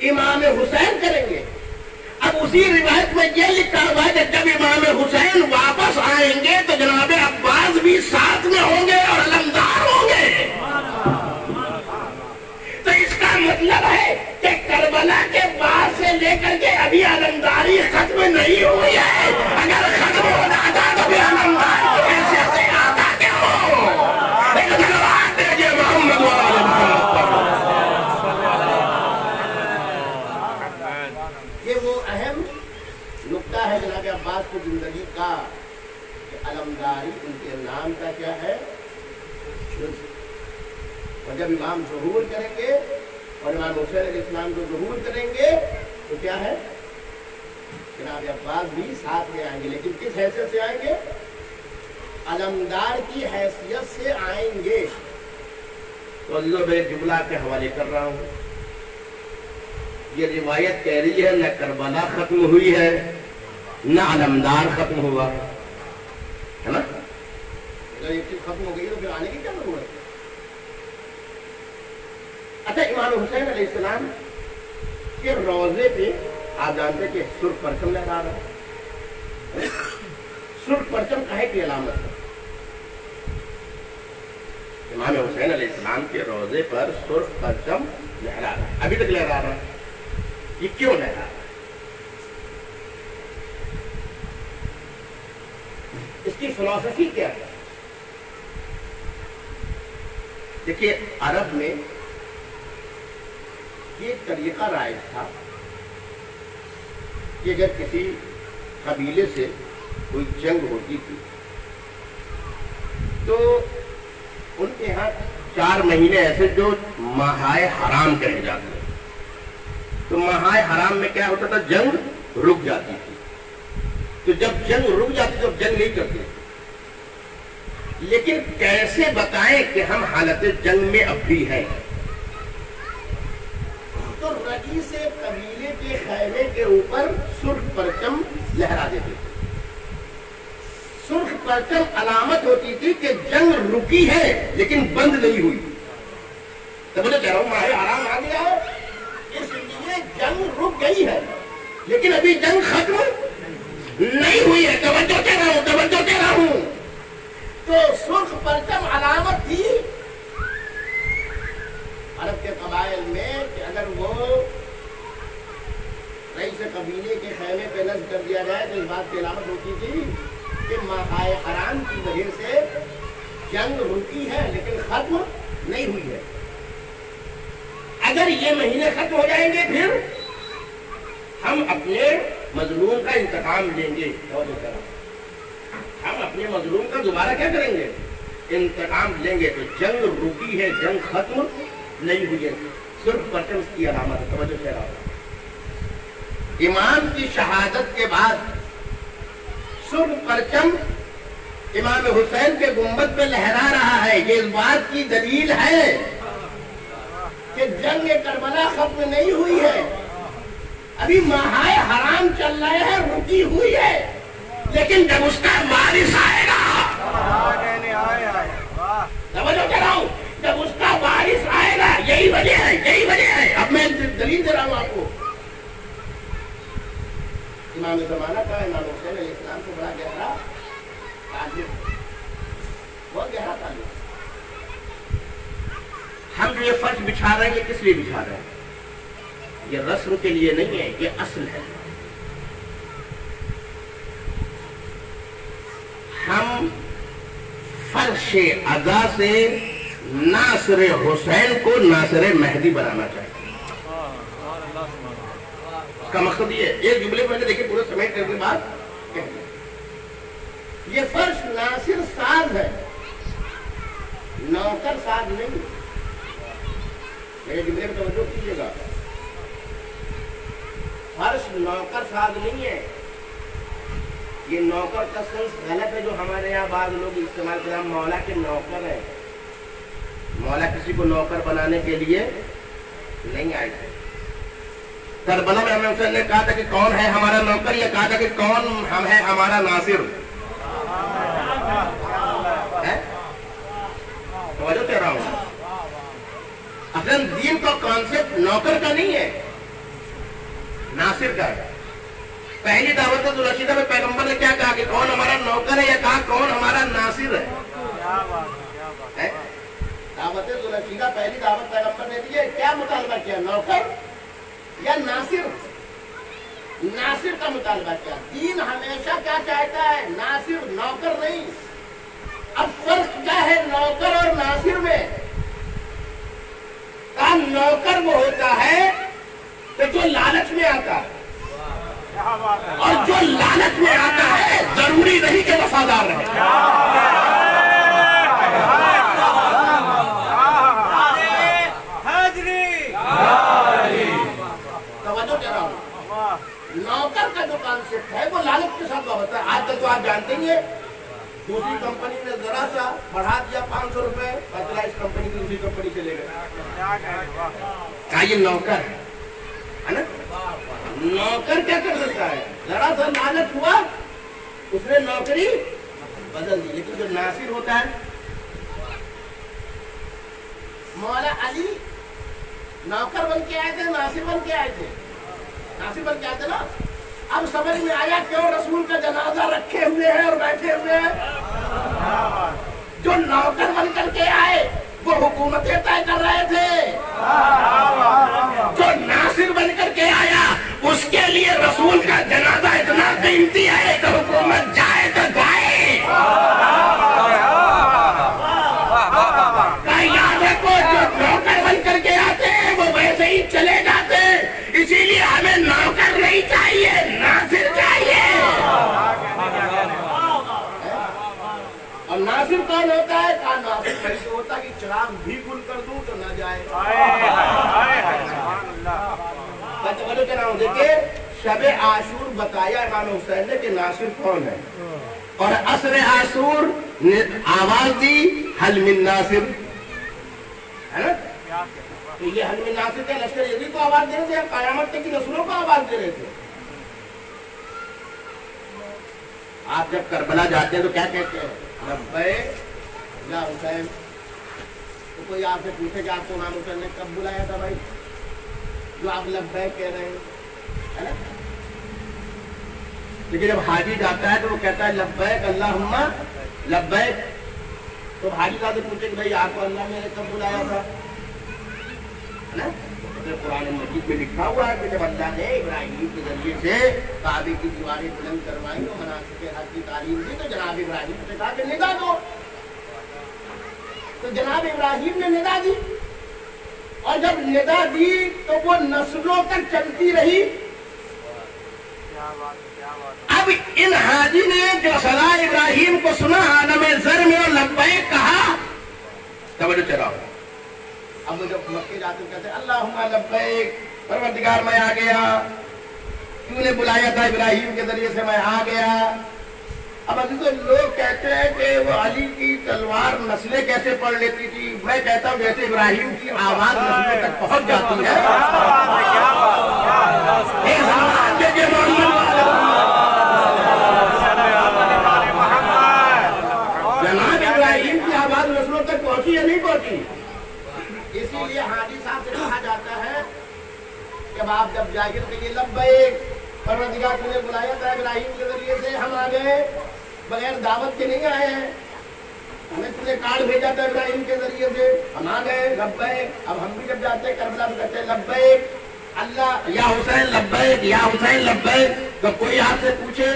इमाम हुसैन करेंगे। अब उसी रिवायत में यह लिखा हुआ है कि जब इमाम हुसैन वापस आएँगे तो जनाब अब्बास भी साथ में होंगे और अलमदार होंगे। तो इसका मतलब है कि करबला के बाद से लेकर के अभी अलमदारी खत्म नहीं हुई है। अगर खत्म होना था तो भी अलमदार जनाब की ज़िंदगी का अलमदारी उनके नाम का क्या है? और जब इमाम जहूर करेंगे और इमाम हुसैन इस्लाम को जहूर करेंगे तो क्या है? जनाब अब्बास भी साथ में आएँगे। लेकिन किस हैसियत से आएँगे? अलमदार की हैसियत से आएँगे। तो अल्लाह मैं जुमला के हवाले कर रहा हूँ। ये रिवायत कह रही है, न करबला खत्म हुई है। न अलमदार खत्म हुआ। है ना? चीज़ खत्म हो गई तो फिर आने की क्या ज़रूरत अच्छा इमाम हुसैन अलैहिस्सलाम के रोज़े पे आप जानते कि सुर परचम लहरा रहा सुर परचम काहे की अलामत इमाम हुसैन अलैहिस्सलाम के रोज़े पर सुर परचम लहरा रहा अभी तक लहरा रहा ये क्यों लहरा रहा इसकी फिलोसफी क्या है? देखिए, अरब में ये तरीका राय था कि अगर किसी कबीले से कोई जंग होती थी तो उनके यहाँ चार महीने ऐसे जो महाय हराम कहे जाते हैं। तो महाय हराम में क्या होता था? जंग रुक जाती थी। तो जब जंग रुक जाती तो जंग नहीं करते। लेकिन कैसे बताएँ कि हम हालत जंग में अब भी हैं? तो रज़ी से कबीले के खैमे के ऊपर सुर्ख परचम लहरा देते थे। सुर्ख परचम अलामत होती थी कि जंग रुकी है, लेकिन बंद नहीं हुई। तो मुझे कह रहा हूँ आराम आ गया है। इसलिए जंग रुक गई है। लेकिन अभी जंग खत्म नहीं हुई है, तवज्जो दे रहा हूँ, तवज्जो दे रहा हूँ। तो सुर्ख परचम अलामत थी। अरब के कबाइल में कि अगर वो रईस कबीले के खैमे पे नस्ब कर दिया जाए तो इस बात की अलामत होती थी कि माहाय हराम की वजह से जंग रुकी है, लेकिन खत्म नहीं हुई है। अगर ये महीने खत्म हो जाएँगे फिर, हम अपने मजलूम का इंतकाम लेंगे। हम अपने मजलूम का दोबारा क्या करेंगे? इंतकाम लेंगे तो जंग रुकी है, जंग खत्म नहीं हुई है। सिर्फ़ परचम उसकी अलामत हूँ इमाम की शहादत के बाद सुर्ख परचम इमाम हुसैन के गुंबद पे लहरा रहा है। ये इस बात की दलील है कि जंग करबला खत्म नहीं हुई है। अभी महाय हराम चल रहे हैं, रुकी हुई है। लेकिन जब उसका बारिश आएगा, समझो कह रहा हूँ जब उसका बारिश आएगा, यही वजह है, यही वजह है। अब मैं दलील दे रहा हूँ आपको। इमाम जमाना का इमाम हुसैन इस्लाम को बड़ा गहरा ताल्लुक बहुत गहरा ताल्लुक हम जो ये फर्श बिछा रहे हैं ये किस लिए बिछा रहे हैं? ये रस्म के लिए नहीं है, ये असल है। हम फर्श अदा से नासर हुसैन को नासर मेहदी बनाना चाहते हैं। का मकसद ये एक जुमले मैंने देखिए पूरे समय करने के बाद ये फर्श नासिर साज है। नौकर साज नहीं। मेरे जुमले में तवज्जो कीजिएगा। फर्श नौकर साज नहीं है। ये नौकर का सेंस गलत है जो हमारे यहाँ बाद लोग इस्तेमाल कर मौला के नौकर हैं। मौला किसी को नौकर बनाने के लिए नहीं आए थे। करबला में हमें ने कहा था कि कौन है हमारा नौकर? या कहा था कि कौन हम है हमारा नासिर। कह रहा हूँ। दीन का कॉन्सेप्ट नौकर का नहीं है। नासिर का है। पहली दावत तो रशीदा में पैगंबर ने क्या कहा कि कौन हमारा नौकर है या कहा कौन हमारा नासिर है, है? दावत रशीदा पहली दावत पैगंबर ने दी है। क्या मुतालबा किया? नौकर या नासिर? नासिर का मुतालबा किया। दीन हमेशा क्या चाहता है? नासिर नौकर नहीं। अब फ़र्क क्या है नौकर और नासिर में? का नौकर वो होता है तो जो लालच में आता है। और जो लालच में आता है, ज़रूरी नहीं कि वफादार रहे। नौकर का जो कॉन्सेप्ट है, वो लालच के साथ होता है। आज तक तो आप जानते ही है। दूसरी कंपनी ने जरा सा बढ़ा दिया पाँच सौ रुपए इस कंपनी की दूसरी कंपनी से ले गए क्या ये नौकर है? है ना? नौकर क्या कर सकता है? जरा सा लालच हुआ, उसने नौकरी बदल दी। लेकिन जो नासिर होता है, मौला अली नौकर बन के आए थे, नासिर बन के आए थे। नासिर बन के आए थे ना, अब समझ में आया क्यों रसूल का जनाजा रखे हुए हैं और बैठे हुए हैं? जो नौकर बन करके आए वो हुकूमतें तय कर रहे थे। जो नासिर बन करके आया उसके लिए रसूल का जनाजा इतना कीमती है तो हुकूमत जाए तो जाए। याद रखो जो नौकर बन करके आते हैं वो वैसे ही चले जाते नासिर होता है। का नासिर कैसे होता कि चिराग भी गुल कर दूँ तो ना जाए। मैं तो कह रहा हूँ देखिए शब आशूर बताया इमाम हुसैन ने कि नासिर कौन है। और असर आसूर ने आवाज़ दी हल मिन नासिर। है ना? तो ये हल मिन नासिर के लश्कर यदि को आवाज़ दे रहे थे कयामत तक की रसूलों को आवाज़ दे रहे थे। आप जब करबला जाते हैं तो क्या कहते हैं? लब्बे या हुसैन तो कोई आपसे पूछे कि आपको इमाम हुसैन ने कब बुलाया था भाई? जो आप लब्बे कह रहे हैं, है ना? लेकिन जब हाजी जाता है तो वो कहता है लब्बैक अल्लाहुम्मा लब्बैक तो हाजी साहब से पूछे कि भाई, आपको अल्लाह ने कब बुलाया था? है ना? तो कुरान मजीद में लिखा हुआ है कि जब अल्लाह ने इब्राहिम के ज़रिए से काबे की दीवारें बुलंद करवाई और मनासिक हज की तालीम दी तो जनाब इब्राहिम से कहा कि निदा दो तो जनाब इब्राहिम ने निदा दी और जब निदा दी तो वो नस्लों तक चलती रही। अब इन हाजी ने जो सदा इब्राहिम को सुना आलम जर में और लब्बैक कहा तब तवज्जो चलाओ अब जब मक्के जाते, कहते अल्लाह लब्बैक परवरदिगार, मैं आ गया। तूने बुलाया था इब्राहिम के ज़रिए से, मैं आ गया? अब अभी तो लोग कहते हैं कि वो अली की तलवार नस्लें कैसे पढ़ लेती थी? मैं कहता हूँ जैसे इब्राहिम की आवाज़ नस्लों तक पहुँच जाती है। जनाब इब्राहिम की आवाज़ नस्लों तक पहुँची या नहीं पहुँची? इसीलिए हाजी साहब से कहा जाता है जब आप जब ज़ाहिर के लिए लब्बैक परवरदिगार तूने बुलाया था इब्राहिम के ज़रिए से हम आ गए बगैर दावत के नहीं आए हैं। हमें तूने कार्ड भेजा था इब्राहिम के ज़रिए से। हम आ गए लब्बैक। अब हम भी जब जाते हैं करबला में कहते हैं लब्बैक। अल्लाह या हुसैन लब्बैक या हुसैन लब्बैक। तो कोई आपसे पूछे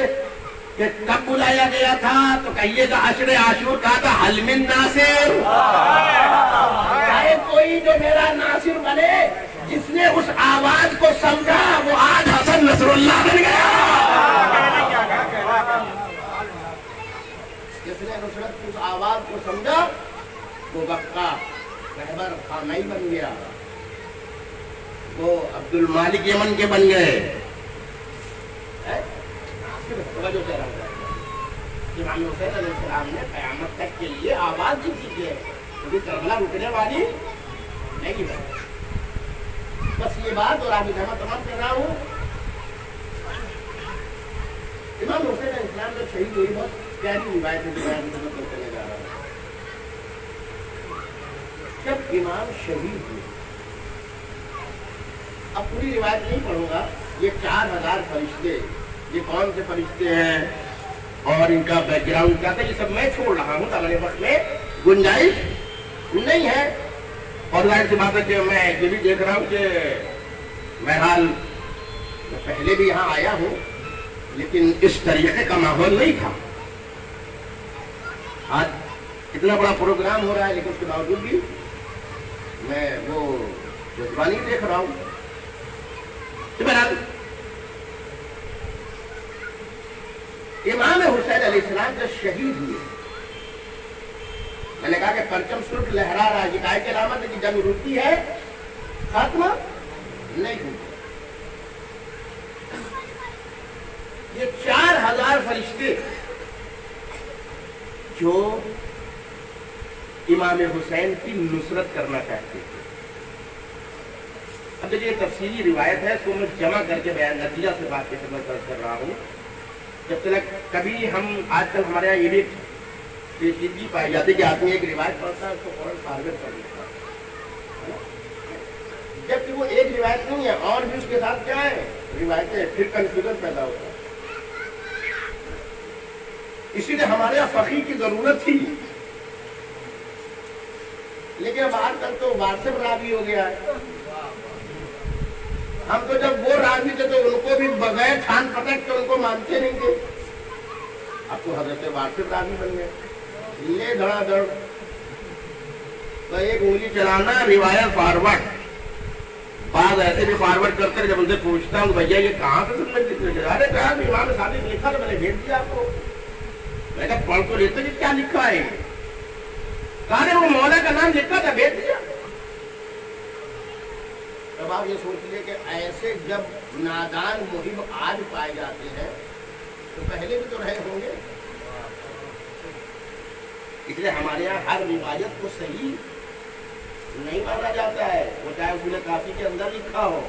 कि कब बुलाया गया था तो कहिएगा अशर आशूर कहा था हलमिन नासिर। कोई जो मेरा नासिर बने जिसने उस आवाज़ को समझा, वो आज हसन नसरुल्लाह बन गया। जिसने नुसरत की उस आवाज़ को समझा, वो बक्का रहबर खानई बन गया। वो अब्दुल मालिक यमन के बन गए। इमाम हुसैन अलैहिस्सलाम ने कयामत तक के लिए आवाज़ दी थी कि करबला रुकने वाली नहीं है। बस ये बात और आगे जमा तमाम कर रहा हूँ। इमाम हुसैन अलैहिस्सलाम जब शहीद हुई बहुत प्यारी रिवायत है जो मैं अभी तक चले जा रहा हूँ। जब इमाम शहीद हुए, अब पूरी रिवायत नहीं पढ़ूँगा, ये चार हज़ार फरिश्ते, ये कौन से फरिश्ते हैं और इनका बैकग्राउंड क्या था, ये सब मैं छोड़ रहा हूँ अगले वक्त में। गुंजाइश नहीं है और ज़ाहिर सी बात है कि मैं ये भी देख रहा हूँ कि बहरहाल, मैं पहले भी यहाँ आया हूँ, लेकिन इस तरीके का माहौल नहीं था। आज इतना बड़ा प्रोग्राम हो रहा है, लेकिन उसके बावजूद भी मैं वो जज्बानी देख रहा हूँ। तो बहरहाल, इमाम हुसैन अलैहिस्सलाम जब शहीद हुए मैंने कहा कि परचम सुर्ख लहरा रहा है ये काय की अलामत है कि जंग रुकती है। खात्मा नहीं होती ये चार हज़ार फरिश्ते जो इमाम हुसैन की नुसरत करना चाहते थे। अब देखिए तफसीली रिवायत है, इसको मैं जमा करके बयान, नतीजा से बात की खिदमत दर्ज कर रहा हूँ। जब तक कभी हम आजकल हमारे यहाँ ये भी पेचीदगी पाई जाती है कि आदमी एक रिवायत पढ़ता है उसको फ़ौरन फारगत कर देता है जबकि वो एक रिवायत नहीं है और भी उसके साथ क्या है रिवायतें फिर कंफ्यूजन पैदा होता है इसीलिए हमारे यहाँ फकीर की ज़रूरत थी लेकिन अब आजकल तो व्हाट्सएप रावी हो गया है हम तो जब वो राज़ी थे तो उनको भी बगैर छान पटक के उनको मानते नहीं थे, अब तो हज़रत वासिफ रावी बन गए। ले धड़ाधड़ तो एक उंगली चलाना रिवायत फॉरवर्ड बाद ऐसे भी फॉरवर्ड करते जब उनसे पूछता हूँ, भैया, ये कहाँ से तुमने लिखे अरे, कहा इमाम ने लिखा तो मैंने भेज दिया आपको। मैं कहा पढ़ तो लेते कि क्या लिखा है? कहा वो मौला का नाम लिखा था, भेज दिया। अब आप ये सोचिए कि ऐसे जब नादान मुहिम आज पाए जाते हैं तो पहले भी तो रहे होंगे। इसलिए हमारे यहाँ हर रिवायत को सही नहीं माना जाता है। वो चाहे उसने काफ़ी के अंदर लिखा हो।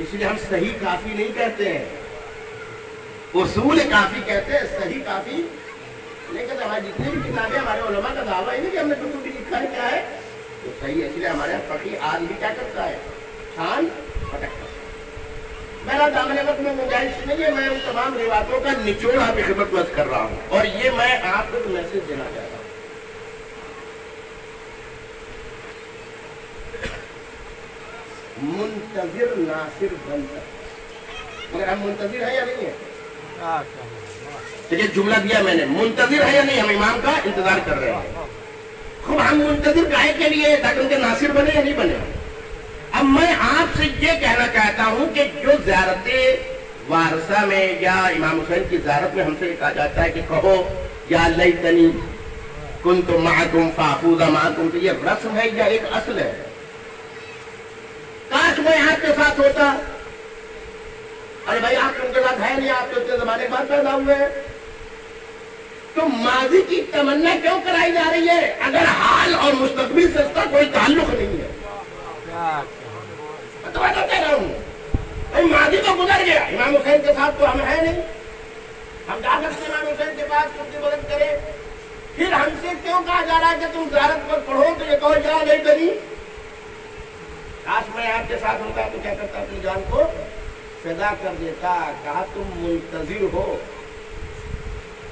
इसलिए हम सही काफ़ी नहीं कहते हैं। उसूल काफ़ी कहते हैं, सही काफ़ी कहते। हमारी जितनी भी किताबें, हमारे उलमा का दावा ही कि हमने कुछ भी लिखा है, क्या है तो सही है। इसलिए हमारे यहाँ फकीर आज भी क्या करता है? छान मेरा दामन वक्त में गुंजाइश नहीं है, मैं उन तमाम रिवायतों का निचोड़ आपकी खिदमत में कर रहा हूँ। और ये मैं आपको एक मैसेज देना चाहता हूँ। मुंतजिर नासिर बन मगर हम मुंतजिर है या नहीं है? देखिए, जुमला दिया मैंने। मुंतजिर है या नहीं, हम इमाम का इंतज़ार कर रहे हैं। खूब हम मुंतजिर काहे के लिए ताकि उनके नासिर बने या नहीं बने। अब मैं आपसे ये कहना चाहता हूँ कि जो ज्यारत वारसा में या इमाम हुसैन की ज्यारत में हमसे कहा जाता है कि कहो, या लई तनी कुन तो माकुम फाफूदा माकुम तो ये रस्म है या एक असल है? काश मैं आपके साथ होता। अरे भाई, आप उनके साथ है नहीं, आप तो इतने जमाने बाद पैदा हुए तो माजी की तमन्ना क्यों कराई जा रही है? अगर हाल और मुस्तकबिल से इसका कोई ताल्लुक नहीं है। तो बता कह रहा। हूँ भाई माजी तो गुजर गया। इमाम हुसैन के साथ तो हम है नहीं। हम जा सकते इमाम हुसैन के पास कुछ मदद करें। फिर हमसे क्यों कहा जा रहा है कि तुम जियारत पर पढ़ो तो ये कहो जा नहीं करी काश मैं आपके साथ होता तो क्या करता अपनी जान को? फिदा कर देता। कहा, तुम मुंतजिर हो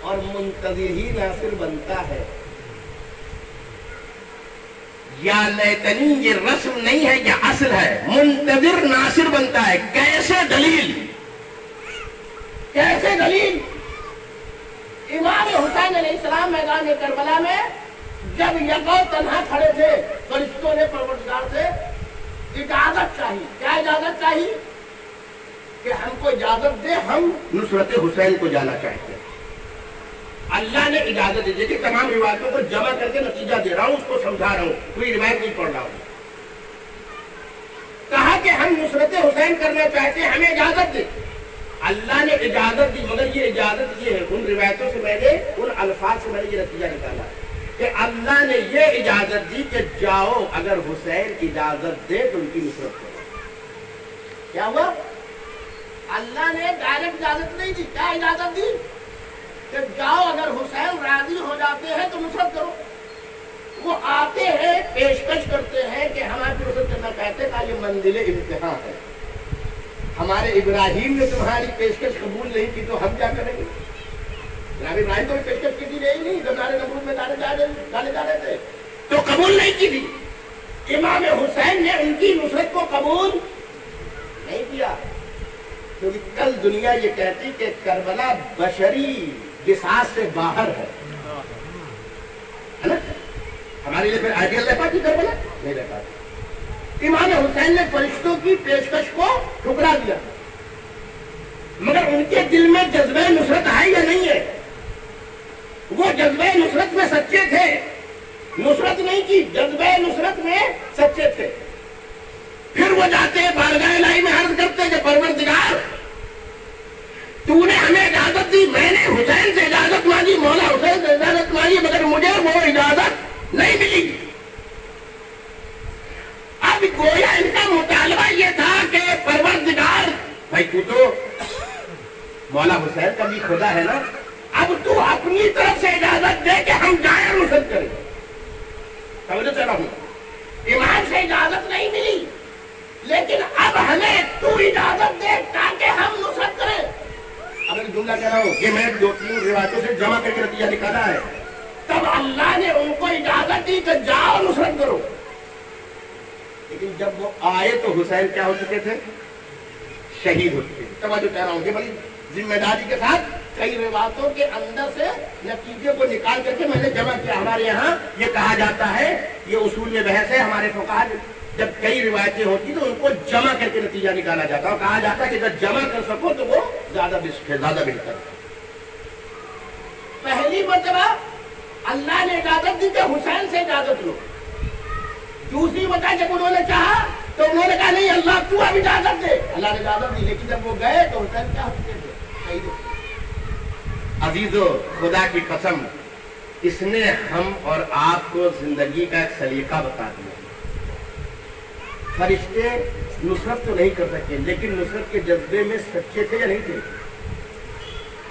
और मुंतजिर ही नासिर बनता है। या लेतनी ये रस्म नहीं है, या असल है। मुंतजिर नासिर बनता है। कैसे दलील? कैसे दलील? इमाम हुसैन अलैहिस्सलाम मैदान करबला में जब यको तनहा खड़े थे फरिश्तों ने परवरदिगार से इजाज़त चाहिए क्या इजाज़त चाहिए कि हमको इजाज़त दे, हम नुसरत हुसैन को जाना चाहते हैं। अल्लाह ने इजाज़त दी देखिए तमाम रिवायतों को जमा करके नतीजा दे रहा हूँ, उसको समझा रहा हूँ। कोई रिवायत नहीं पढ़ रहा हूँ। कहा कि हम नुसरत हुसैन करना चाहते हैं, हमें इजाज़त दे। अल्लाह ने इजाज़त दी, मगर ये इजाज़त ये है, उन रिवायतों से मैंने, उन अल्फाज से मैंने ये नतीजा निकाला कि अल्लाह ने ये इजाज़त दी कि जाओ, अगर हुसैन इजाज़त दे तो उनकी नुसरत करो। क्या हुआ? अल्लाह ने डायरेक्ट इजाज़त नहीं दी, क्या इजाज़त दी? कि जाओ अगर हुसैन राज़ी हो जाते हैं तो नुसरत करो। वो आते हैं, पेशकश करते हैं कि हमारे नुसरत करना चाहते हैं ये मंजिल इम्तहा है। हमारे इब्राहिम ने तुम्हारी पेशकश कबूल नहीं की तो हम क्या करेंगे? इब्राहिम को पेशकश की थी, नहीं नहीं, जब नारे नमरूद में डाले जा रहे डाले जा रहे थे तो कबूल नहीं की थी। इमाम हुसैन ने उनकी नुसरत को कबूल नहीं किया, क्योंकि कल दुनिया ये कहती कि करबला बशरी विसास से बाहर है। है ना? हमारे लिए फिर आइडियल रह पाती करबला नहीं रह पाती इमाम हुसैन ने फरिश्तों की पेशकश को ठुकरा दिया। मगर उनके दिल में जज्बे नुसरत है या नहीं है? वो जज्बे नुसरत में सच्चे थे। नुसरत नहीं की जज्बे नुसरत में सच्चे थे। फिर वो जाते बारगाह लाई में अर्ज़ करते कि परवरदिगार तूने हमें इजाज़त दी, मैंने हुसैन से इजाज़त मांगी, मौला हुसैन से इजाज़त मांगी, मगर मुझे वो इजाज़त नहीं मिली। अब गोया इनका मुतालबा ये था कि परवरदिगार, भाई तू तो मौला हुसैन का भी खुदा है ना? अब तू अपनी तरफ़ से इजाज़त दे कि हम जाए नुसरत करें। समझ चला हूँ? इमाम से इजाज़त नहीं मिली, लेकिन अब हमें तू इजाज़त दे ताकि हम नुसरत करें। एक जुमला कह रहा हूँ, ये मैं दो तीन रिवायतों से जमा करके नतीजा निकाला है। तब अल्लाह ने उनको इजाज़त दी कि जाओ नुसरत करो। लेकिन जब वो आए तो हुसैन क्या हो चुके थे? शहीद हो चुके थे। तब जो कह रहा हूँ बड़ी ज़िम्मेदारी के साथ कई रिवायतों के अंदर से नतीजे को निकाल करके मैंने जमा किया। हमारे यहाँ ये कहा जाता है, ये उसूल में बहस है, हमारे फुकाहा जब कई रिवायतें होती तो उनको जमा करके नतीजा निकाला जाता और कहा जाता कि जब जमा कर सको तो वो ज़्यादा ज़्यादा बेहतर पहली मरतबा, अल्लाह ने इजाज़त दी कि हुसैन से इजाज़त लो। दूसरी मरतबा, जब उन्होंने चाहा तो उन्होंने कहा, नहीं, अल्लाह तू अब इजाज़त दे। अल्लाह ने इजाज़त दी लेकिन जब वो गए तो हुसैन क्या चुके। अजीजो, खुदा की कसम, इसने हम और आपको ज़िंदगी का एक सलीका बता दिया। फरिश्ते नुसरत तो नहीं कर सके, लेकिन नुसरत के जज्बे में सच्चे थे या नहीं थे?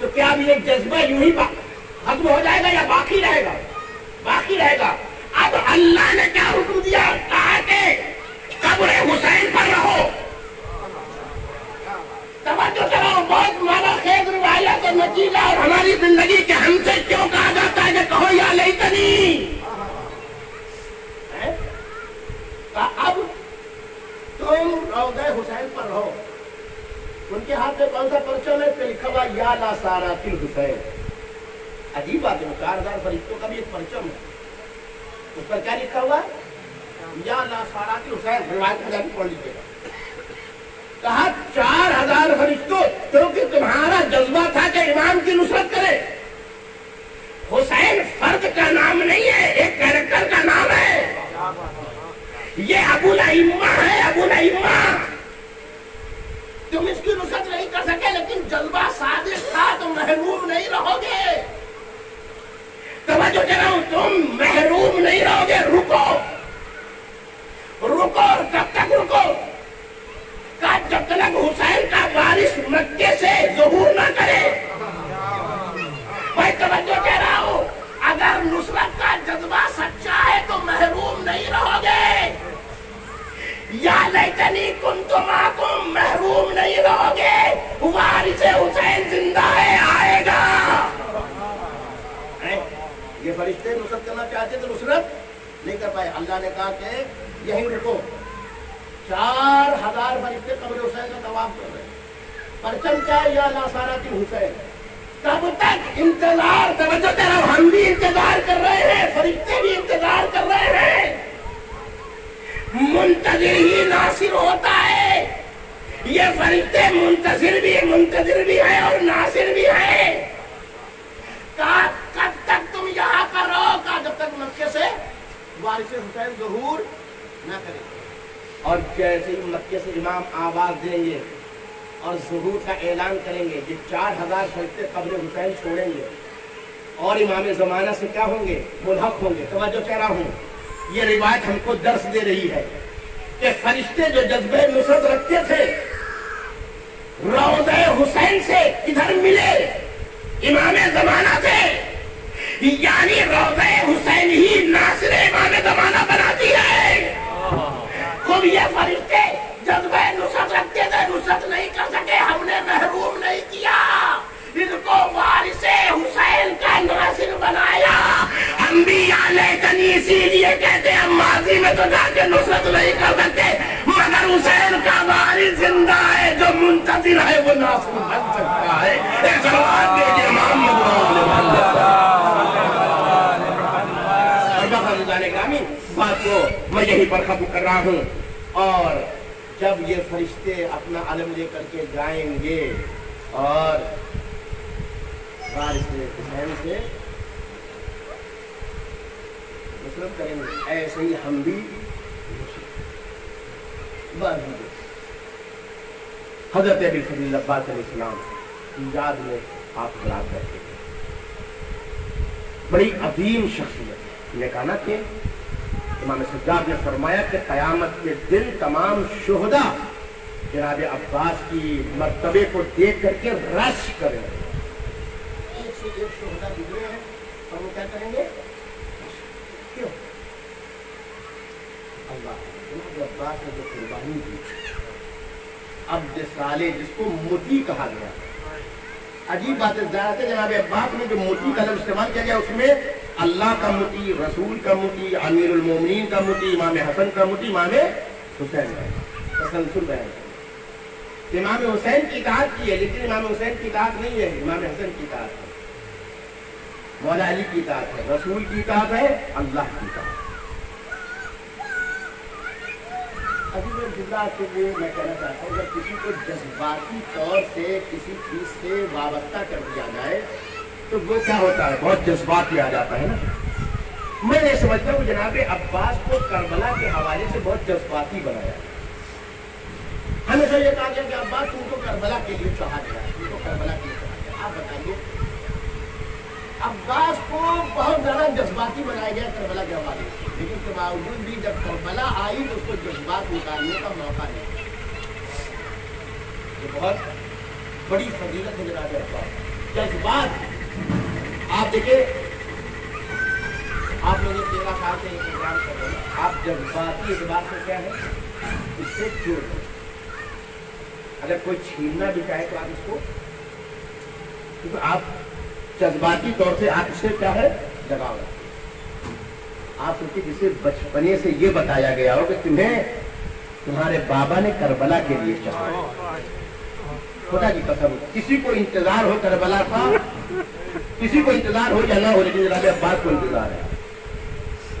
तो क्या अभी एक जज्बा यूँ ही खत्म हो जाएगा या बाकी रहेगा? बाकी रहेगा। अब अल्लाह ने क्या हुक्म दिया? कहा कि कब्र हुसैन पर रहो। तवज्जो करो बहुत माना खेद रिवायत और नतीजा और हमारी ज़िंदगी के हमसे क्यों कहा जाता है कि कहो, या लेतनी? अब तुम रौदे हुसैन पर रहो। उनके हाथ में कौन सा परचम है पे लिखा हुआ, या ला सारा तिल हुसैन। अजीब बात है कारदार फरिश्तों का भी एक परचम है। उस पर क्या लिखा हुआ? या ला सारा तिल हुसैन। रिवायत में जाके पढ़ लीजिएगा। कहा, चार हज़ार फरिश्तों, क्योंकि तुम्हारा जज्बा था कि इमाम की नुसरत करे। हुसैन फर्द का नाम नहीं है, एक कैरेक्टर का नाम है। ये अबुल इम्मा है अबुल इम्मा तुम इसकी रुसत नहीं कर सके लेकिन जज्बा साजिश था तो महरूम नहीं रहोगे। तो कह रहा हूँ तुम महरूम नहीं रहोगे रुको। रुको कब तक रुको? का जब तक हुसैन का बारिश मक्के से जहूर ना करे। मैं तो कह रहा हूँ अगर नुसरत का जज्बा सच्चा है तो महरूम नहीं रहोगे। या लेतनी कुन तुम महरूम नहीं रहोगे। वारिस हुसैन ज़िंदा है, आएगा। ये फरिश्ते नुसरत करना चाहते तो नुसरत नहीं कर पाए। अल्लाह ने कहा कि यही रुको। चार हज़ार फरिश्ते कमर हुसैन का तवाफ कर रहे परचम क्या या लासारा की हुसैन? तब तक इंतज़ार, तवज्जो तेरा, हम भी इंतज़ार कर रहे हैं, फरिश्ते भी इंतज़ार कर रहे हैं। मुंतजिर ही नासिर होता है। ये फरिश्ते मुंतजिर भी मुंतजिर भी है और नासिर भी है। कब तक तुम यहाँ पर रहो कहा जब तक मक्के से वारिस हुसैन ज़रूर ना करें। और जैसे ही मक्के से इमाम आवाज़ देंगे और जहूर का ऐलान करेंगे। कि चार हज़ार फरिश्ते कब्र हुसैन छोड़ेंगे। और इमाम जमाना से क्या होंगे? मुल्हक होंगे। तो जो कह रहा हूँ ये रिवायत हमको दर्श दे रही है कि फरिश्ते जो जज्बे नुसरत रखते थे रौदे हुसैन से किधर मिले इमाम जमाना से यानी रौदे हुसैन ही नासिर इमाम जमाना बनाती है। खुद ये फरिश्ते जज्बे नुसरत रखते थे नुसरत नहीं कर सके हमने महरूम नहीं किया इनको वारिस हुसैन का नासिर बनाया हम भी लेकिन इसीलिए कहते हैं माजी में तो जाके नुसरत नहीं कर सकते मगर हुसैन का वारिस ज़िंदा है जो मुंतजिर है वो नासिर बन सकता है बात को मैं यहीं पर खत्म कर रहा हूँ और जब ये फरिश्ते अपना अलम लेकर के जाएँगे और से मुसलम करेंगे, ऐसे ही हम भी हज़रत अबी फजील अब्बास इस्लाम ईजाद में आप खिलाफ करते बड़ी अजीम शख्सियत। ने कहा ना कि इमाम सज्जाद ने फरमाया कि कयामत के दिन तमाम शोहदा जनाब अब्बास की मरतबे को देख करके रश करें। एक से एक गुजरे हैं, और वो क्या करेंगे? अब्बास ने जो कुर्बानी दी, अब जिसको मोती कहा गया। अजीब बात है जनाब अब्बास में जो मोती का लफ्ज इस्तेमाल किया गया, उसमें अल्लाह का मुती रसूल का मुती अमीरुल मोमिनीन का मुती इमाम हसन का मुती इमाम हुसैन का तसलसल बयान इमाम हुसैन की इताहत की है, लेकिन इमाम हुसैन की इताहत नहीं है, इमाम हसन की इताहत है। मौला अली की इताहत है, रसूल की इताहत है, अल्लाह की इताहत अजीब के लिए मैं कहना चाहता हूँ, अगर किसी को जज्बाती तौर से, किसी चीज़ से वाबस्ता कर दिया जाए तो वो क्या होता है? बहुत जज्बाती आ जाता है ना। मैं ये समझता हूँ जनाब अब्बास को करबला के हवाले से बहुत जज्बाती बनाया। हमेशा ये कहा गया कि अब्बास, तुमको करबला के लिए चाहा गया तुमको करबला के लिए चाहा गया आप बताइए। अब्बास को बहुत ज़्यादा जज्बाती बनाया गया करबला के हवाले से। लेकिन उसके बावजूद भी जब करबला आई तो उसको जज्बात निकालने का मौका नहीं। बहुत बड़ी फजीलत है जनाब अब्बास। जज्बात आप देखिए आप लोग तेरह साल से इंतज़ाम कर रहे हैं। आप जज्बाती एतबार से क्या है इससे चोर अगर कोई छीनना भी चाहे तो आप इसको क्योंकि तो आप जज्बाती तौर से आप इससे क्या है जगाव आप सोचिए जिसे बचपने से ये बताया गया हो कि तुम्हें तुम्हारे बाबा ने करबला के लिए चाहा खुदा की कसम किसी को इंतज़ार हो करबला का किसी को इंतज़ार हो या ना हो, लेकिन जनाब अब्बास को इंतज़ार है।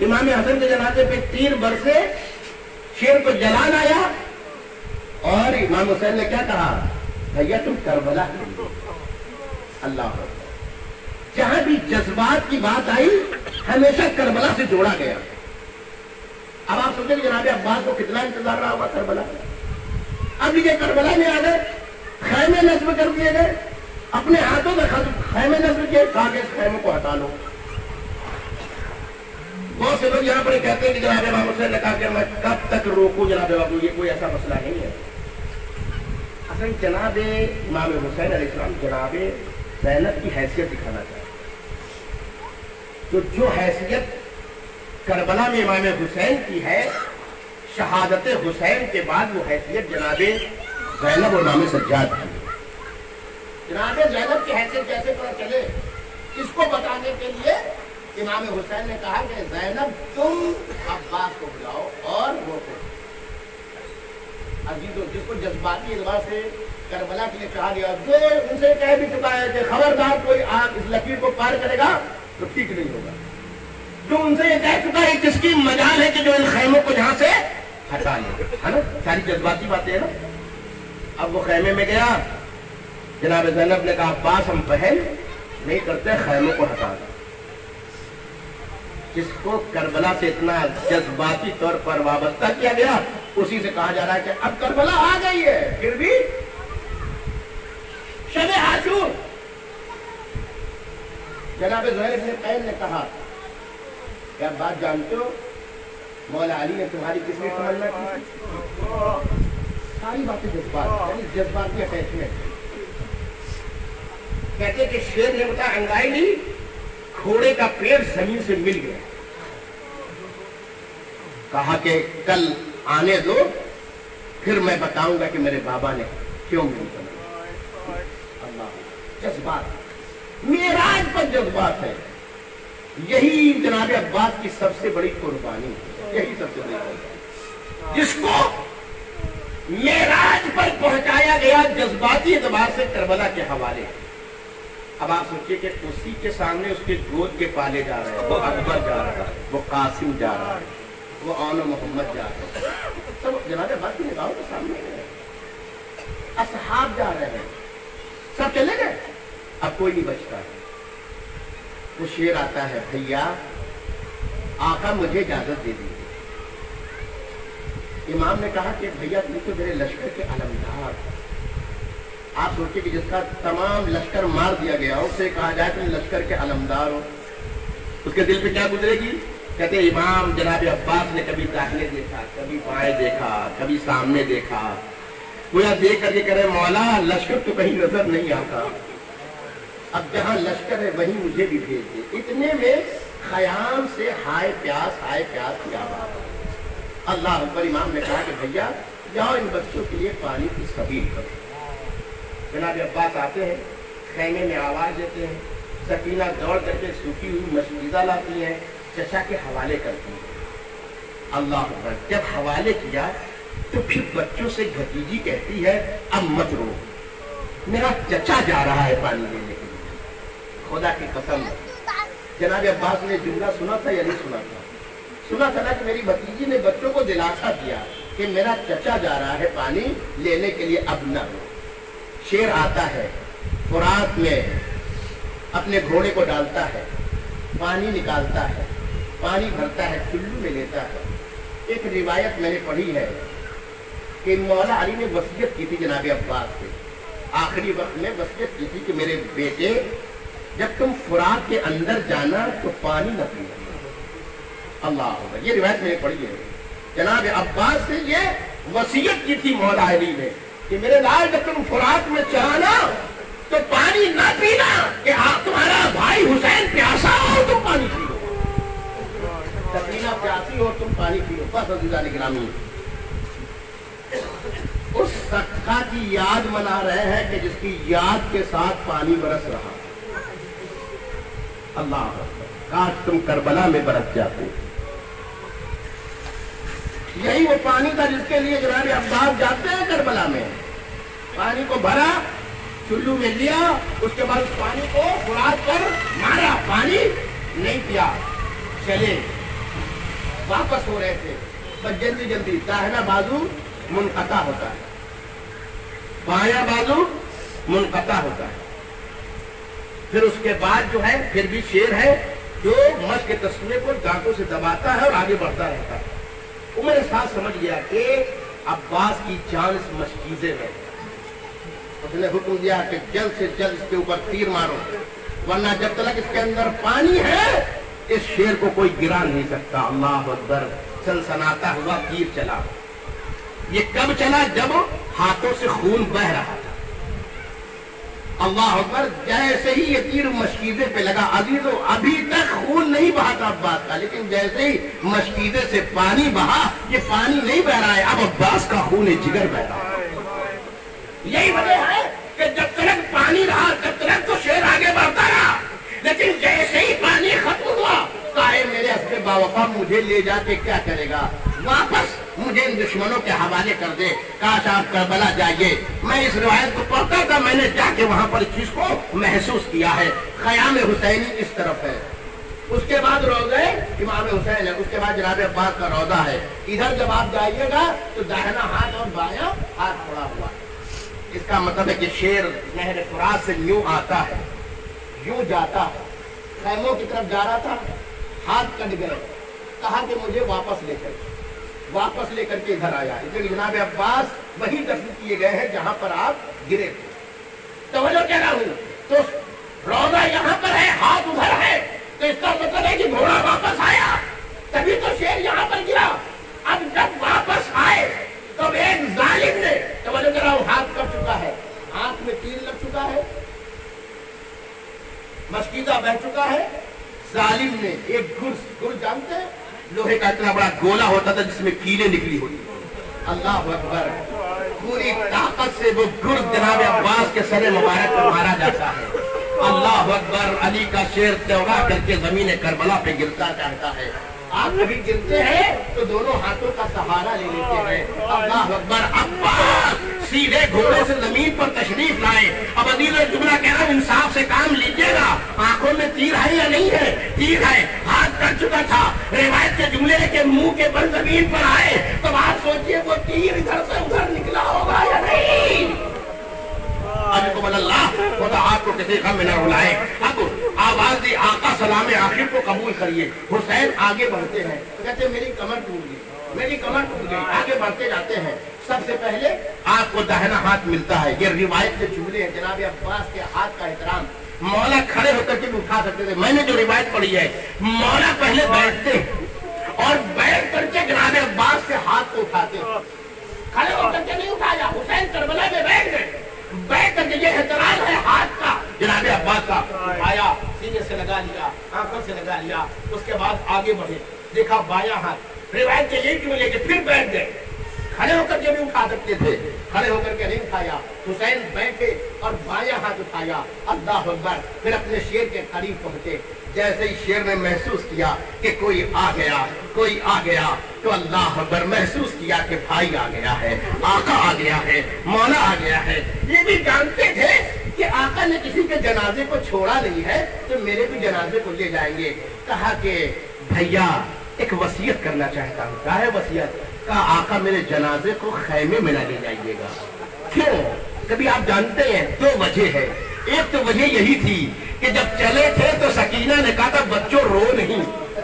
इमाम हसन के जनाजे पे तीन बरसे शेर को जलान आया और इमाम हुसैन ने क्या कहा? भैया तुम करबला अल्लाह जहाँ भी जज्बात की बात आई, हमेशा करबला से जोड़ा गया। अब आप सोचे जनाब अब्बास को कितना इंतज़ार रहा होगा करबला? अब ये करबला में आ गए खैमे नस्ब कर दिए गए। अपने हाथों में खैमे नस्ब किए कागज़ खैमे को हटा लो। बहुत से लोग यहाँ पर कहते हैं कि जनाब हुसैन ने कहा कि मैं कब तक रोकू जनाब बाबू, ये कोई ऐसा मसला नहीं है। असल जनाब इमाम हुसैन अलैहिस्सलाम जनाब जैनब की हैसियत दिखाना चाहते तो जो हैसियत करबला में इमाम हुसैन की है, शहादत हुसैन के बाद वो हैसियत जनाब जैनब और इमाम सज्जाद की जनाब जैनब की हैसियत कैसे पता चले? इसको बताने के लिए इमाम हुसैन ने कहा कि जैनब, तुम अब्बास को बुलाओ और वो को। अजीजों, जिसको जज्बाती एतबार से करबला के लिए कहा गया, जो उनसे कह भी चुका है कि खबरदार कोई आग इस लकीर को पार करेगा तो ठीक नहीं होगा। जो उनसे ये कह चुका है किसकी मजाल है कि जो इन खैमों को यहाँ से हटा ले है ना? सारी जज्बाती बातें है ना? अब वो खैमे में गया जनाब जैनब ने कहा, अब्बास, हम पहल नहीं करते खैमों को हटा दो। जिसको करबला से इतना जज्बाती तौर पर वाबस्ता किया गया, उसी से कहा जा रहा है कि अब करबला आ गई है, फिर भी शब आशूर जनाब जहर ने कैन ने कहा, क्या बात जानते हो? मौला अली ने तुम्हारी किसने तमन्ना की? सारी बातें जज्बात जज्बाती अटैचमेंट कहते कि शेर ने बताया अंगाई ली घोड़े का पेड़ ज़मीन से मिल गया। कहा कि, कल आने दो, फिर मैं बताऊँगा कि मेरे बाबा ने क्यों मिल अल्लाह जज्बात। मेराज पर जज्बात है। यही जनाब अब्बास की सबसे बड़ी कुर्बानी यही सबसे बड़ी कुर्बानी। जिसको मेराज पर पहुँचाया गया जज्बाती एतबार से करबला के हवाले। अब आप सोचिए कि उसी के सामने उसके गोद के पाले जा रहे हैं, वो अकबर जा रहा है, वो कासिम जा रहा है, वो आनो मोहम्मद जा रहे हैं। सब जनाब अब्बास की निगाहों के सामने असहाब जा रहे हैं। सब चले गए। अब कोई नहीं बचता है। वो शेर आता है, भैया, आका मुझे इजाज़त दे दीजिए। इमाम ने कहा कि, भैया, तुम तो मेरे लश्कर के अलमदार आप सोचिए कि जिसका तमाम लश्कर मार दिया गया हो उससे कहा जाए तुम लश्कर के अलमदार हो। उसके दिल पे क्या गुजरेगी? कहते इमाम जनाब अब्बास ने कभी दाहिने देखा, कभी बाएँ देखा, कभी सामने देखा। कोई देख करके कह रहे मौला, लश्कर तो कहीं नज़र नहीं आता। अब जहाँ लश्कर है, वहीं मुझे भी भेज दे। इतने में खयाम से हाय प्यास हाय प्यास की आवाज़। अल्लाह अकबर इमाम ने कहा कि भैया, जाओ इन बच्चों के लिए पानी की सबील करो। जनाब अब्बास आते हैं खैमे में आवाज़ देते हैं, सकीना दौड़ करके सूखी हुई मशीदा लाती है, चचा के हवाले करती है। अल्लाह जब हवाले किया तो फिर बच्चों से भतीजी कहती है, अब मत रो। मेरा चचा जा रहा है पानी लेने के लिए। खुदा की कसम, जनाब अब्बास ने जुमला सुना था या नहीं सुना था? सुना था ना कि मेरी भतीजी ने बच्चों को दिलासा दिया कि मेरा चचा जा रहा है पानी लेने के लिए, अब न रो। शेर आता है फुरात में अपने घोड़े को डालता है, पानी निकालता है, पानी भरता है, चुल्लू में लेता है। एक रिवायत मैंने पढ़ी है कि मौला अली ने वसीयत की थी जनाब अब्बास से। आखिरी वक्त में वसीयत की थी कि मेरे बेटे, जब तुम फुरात के अंदर जाना तो पानी न पीना अल्लाह ये रिवायत मैंने पढ़ी है। जनाब अब्बास से ये वसीयत की थी मौला अली ने। कि मेरे लाल जब तुम फुरात में चलाना तो पानी ना पीना कि आप तुम्हारा भाई हुसैन प्यासा हो तुम पानी पी लो सकीना प्यासी हो, तुम पानी पी लो बस अजीजा निगरानी। उस सखा की याद मना रहे हैं कि जिसकी याद के साथ पानी बरस रहा। अल्लाह काश तुम करबला में बरस जाते। यही वो पानी था जिसके लिए जनाब अब्बास जाते हैं करबला में। पानी को भरा, चुल्लू में लिया, उसके बाद उस पानी को फुरात पर मारा। पानी नहीं पिया। चले। वापस हो रहे थे। बस जल्दी जल्दी, दाहिना बाजू मुनकता होता है। बाया बाजू मुनकता होता है। फिर उसके बाद जो है, फिर भी शेर है, जो मस के तस्वीर को दांतों से दबाता है और आगे बढ़ता रहता है। वो मेरे साथ समझ गया कि अब्बास की जान इस मस्जिदे में उसने हुक्म दिया कि जल्द से जल्द इसके ऊपर तीर मारो, वरना जब तक इसके अंदर पानी है, इस शेर को कोई गिरा नहीं सकता। अल्लाह अकबर, सनसनाता हुआ तीर चला। ये कब चला? जब हाथों से खून बह रहा था। अल्लाह अकबर, जैसे ही ये तीर मशकीदे पे लगा, अभी तो अभी तक खून नहीं बहा था अब्बास का, लेकिन जैसे ही मशकीदे से पानी बहा, ये पानी नहीं बह रहा है, अब अब्बास का खून जिगर बह रहा है। यही वजह है कि जब तक पानी रहा, तब तक तो शेर आगे बढ़ता रहा। लेकिन जैसे ही पानी खत्म हुआ बावफा मुझे ले जाके क्या करेगा? वापस मुझे इन दुश्मनों के हवाले कर दे। काश आप करबला जाइए। मैं इस रिवायत को पढ़ता था, मैंने जाके वहाँ पर इस चीज़ को महसूस किया है। खयाम हुसैनी इस तरफ़ है। उसके बाद रोज़े इमाम हुसैन है। उसके बाद जनाब अब्बास का रौदा है। इधर जब आप जाइएगा तो दाहिना हाथ और बाया हाथ पड़ा हुआ है। इसका मतलब है कि शेर नहर फुरात से यूँ आता है, यूँ जाता है। खैमों की तरफ़ जा रहा था, हाथ कट गए। कहा कि मुझे वापस लेकर वापस लेकर के इधर आया। इसलिए जनाब अब्बास वही दफन किए गए हैं जहाँ पर आप गिरे थे। तो कह रहा हूँ तो रौदा यहाँ पर है, हाथ उधर है। तो इसका मतलब है कि घोड़ा वापस आया, तभी तो शेर यहाँ पर गिरा। अब जब वापस आए तो एक जालिम ने तो रहा हूँ हाथ कट चुका है। आँख में तीर लग चुका है। मस्कीदा बह चुका है। जालिम ने एक गुर गुर जानते हैं? लोहे का इतना बड़ा गोला होता था जिसमें कीले निकली होती अल्लाह अकबर। पूरी ताकत से वो गुर जनाब अब्बास के सरे मुबारक पर मारा जाता है। अल्लाह अकबर, अली का शेर त्योरा करके ज़मीन करबला पे गिरता जाता है। आप कभी गिरते हैं तो दोनों हाथों का सहारा ले लेते हैं। अल्लाह अकबर अब्बास सीधे घोड़े से ज़मीन पर तशरीफ़ लाए। अब अदील जुमला कह रहा इंसाफ से काम लीजिएगा। आँखों में तीर है या नहीं है? तीर है। हाथ कर चुका था। रिवायत के जुमले के मुँह के बल ज़मीन पर आए। तो आप सोचिए, वो तीर इधर से उधर निकला होगा या नहीं? अल्लाह, खुदा आपको किसी गम न रुलाए अब आवाज़ दी आका, सलाम, आखिर को कबूल करिए। हुसैन आगे बढ़ते हैं। कहते मेरी कमर टूट गई। मेरी कमर टूट गई। आगे बढ़ते जाते हैं। सबसे पहले आपको दाहिना हाथ मिलता है। ये रिवायत के जुमले हैं। जनाब अब्बास के हाथ का एहतराम। मौला खड़े होकर के उठा सकते थे। मैंने जो रिवायत पढ़ी है, मौला पहले बैठते और बैठ करके जनाब अब्बास के हाथ को उठाते खड़े होकर के नहीं उठाया। हुसैन करबला में बैठ गए। बैठ करके ये है हाथ का। जनाब अब्बास का आया सीने से लगा लिया आँखों से लगा लिया उसके बाद आगे बढ़े। देखा बाया हाथ रिवायत के यही क्यों लेके फिर बैठ गए। खड़े होकर के भी उठा सकते थे। खड़े होकर के नहीं खाया। हुसैन बैठे और बाया उठाया अल्लाह अकबर, फिर अपने शेर के करीब पहुँचे। जैसे ही शेर ने महसूस किया कि कोई आ गया, कोई आ गया तो अल्लाह अकबर महसूस किया कि भाई आ गया है, आका आ गया है, मौला आ गया है। ये भी जानते थे कि आका ने किसी के जनाजे को छोड़ा नहीं है तो मेरे भी जनाजे को ले जाएँगे। कहा कि, भैया, एक वसीयत करना चाहता हूँ। क्या है वसीयत? कहा, आका मेरे जनाजे को खैमे में न ले जाइएगा। क्यों? कभी आप जानते हैं, दो तो वजह है। एक तो वजह यही थी कि जब चले थे तो सकीना ने कहा था, बच्चों, रो नहीं।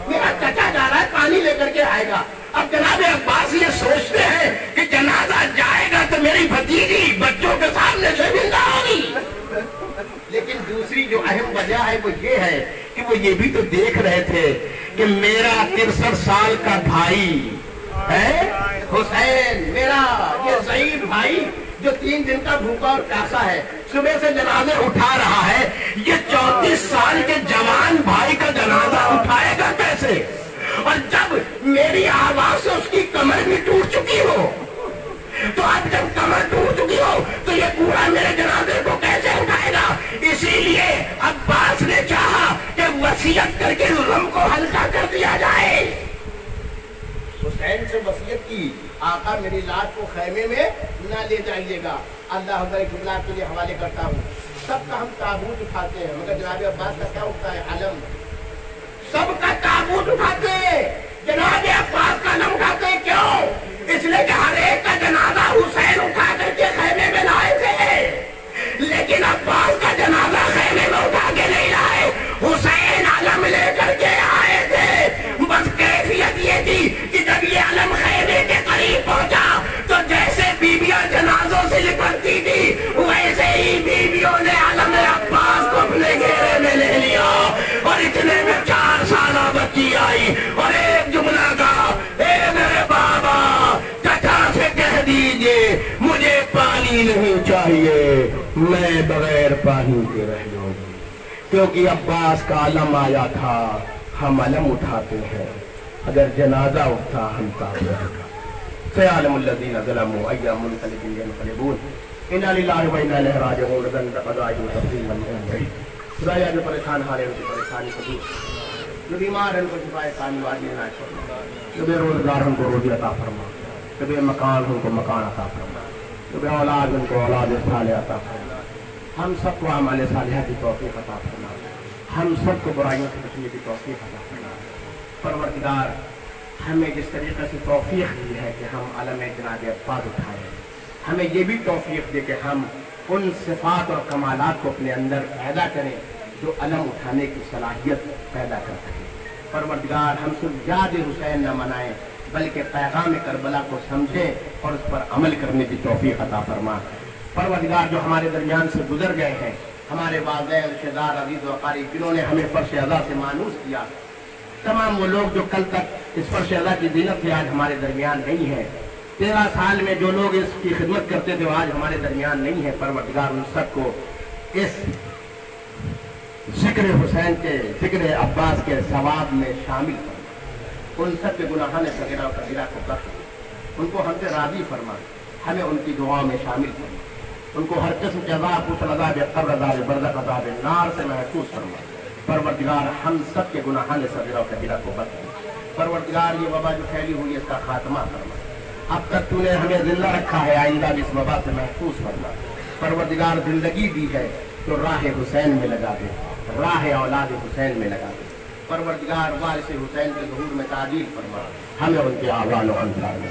मेरा चचा जा रहा है, पानी लेकर के आएगा। अब जनाब अब्बास ये सोचते हैं कि जनाजा जाएगा तो मेरी भतीजी बच्चों के सामने ज़िंदा होगी। लेकिन दूसरी जो अहम वजह है, वो ये है कि वो ये भी तो देख रहे थे कि मेरा तिरसठ साल का भाई है, हुसैन, मेरा ये जईद भाई जो तीन दिन का भूखा और प्यासा है, सुबह से जनाजे उठा रहा है। ये चौतीस साल के जवान भाई का जनाजा उठाएगा कैसे? और जब मेरी आवाज़ से उसकी कमर भी टूट चुकी हो तो अब जब कमर टूट चुकी हो तो ये पूरा मेरे जनाजे को कैसे उठाएगा? इसीलिए अब्बास ने चाहा कि वसीयत करके जुल्म को हल्का कर दिया जाए। हुसैन से वसीयत की। आका मेरी लाश को खैमे में न ले जाइएगा। अल्लाह जुमला के लिए हवाले करता हूँ। सबका हम ताबूत उठाते हैं। मगर जनाब अब्बास का क्या उठता है? आलम सबका ताबूत उठाते जनाब अब्बास का नाम उठाते क्यों? इसलिए कि हर एक का जनाजा हुसैन उठा करके खैमे में लाए थे। लेकिन अब्बास का जनाजा खैमे में उठा के नहीं लाए। ही बीबियों ने आलम अब्बास को अपने घेरे में ले लिया और इतने में चार साल बच्ची आई और एक जुमला का ए मेरे बाबा चचा से कह दीजिए मुझे पानी नहीं चाहिए मैं बगैर पानी के रह जाऊँगी क्योंकि अब्बास का आलम आया था, हम अलम उठाते हैं। अगर जनाजा उठता, हम ताबूत सयालमुल्लज़ीन ज़लमू अय्यामुल खलिकिन इन्ना लिल्लाहि परेशान परेशानी जो बीमार है उनको उनको रोजी अता फरमा उनको मकान अता फरमा बे औलाद उनको औलाद अता फरमा हम सबको हमारे सालिहा की तोफ़ी अता फरमा हम सबको बुराइयों से बचने की तोफ़ी अता फरमा परवरदिगार, हमें जिस तरीके से तोफ़ीक दी है कि हम अलम जनाब अब्बास उठाएँ। हमें ये भी तोफ़ीक दे कि हम उन सिफात और कमालात को अपने अंदर पैदा करें जो अलम उठाने की सलाहियत पैदा कर सके। परवरदिगार, हम सिर्फ़ याद हुसैन न मनाएँ, बल्कि पैगाम करबला को समझें और उस पर अमल करने की तोफ़ी अता फरमा परवरदिगार, जो हमारे दरमियान से गुजर गए हैं, हमारे वालदे, रिश्तेदार, अज़ीज़ वकारी जिन्होंने हमें फर्श अदा से मानूस किया, तमाम वो लोग जो कल तक इस फर्श अदा की दीनत से आज हमारे दरमियान नहीं है तेरह साल में जो लोग इसकी खिदमत करते थे आज हमारे दरमियान नहीं है। परवरदिगार उन सबको इस ज़िक्र हुसैन के, ज़िक्र अब्बास के सवाब में शामिल फरमा। उन सब के गुनाह ने सगीरा कबीरा को बख्श उनको हमसे राज़ी फरमा। हमें उनकी दुआओं में शामिल फरमा। उनको हर किस्म के अजाब कुशल अजाब कब्र अजाब बरदक अजाब नार से महसूस फरमा। परवरदिगार हम सब के गुनाह ने सगीरा कबीरा को बख्श परवरदिगार ये वबा जो फैली हुई है, इसका खात्मा फरमा। अब तक तूने हमें ज़िंदा रखा है, आइंदा भी इस वबा से महफूज करना परवरदिगार ज़िंदगी दी है तो राह हुसैन में लगा दे, राह औलाद हुसैन में लगा दे। परवरदिगार वारिस हुसैन के जहूर में ताजीर फरमा, हमें उनके आवान और अंतरार में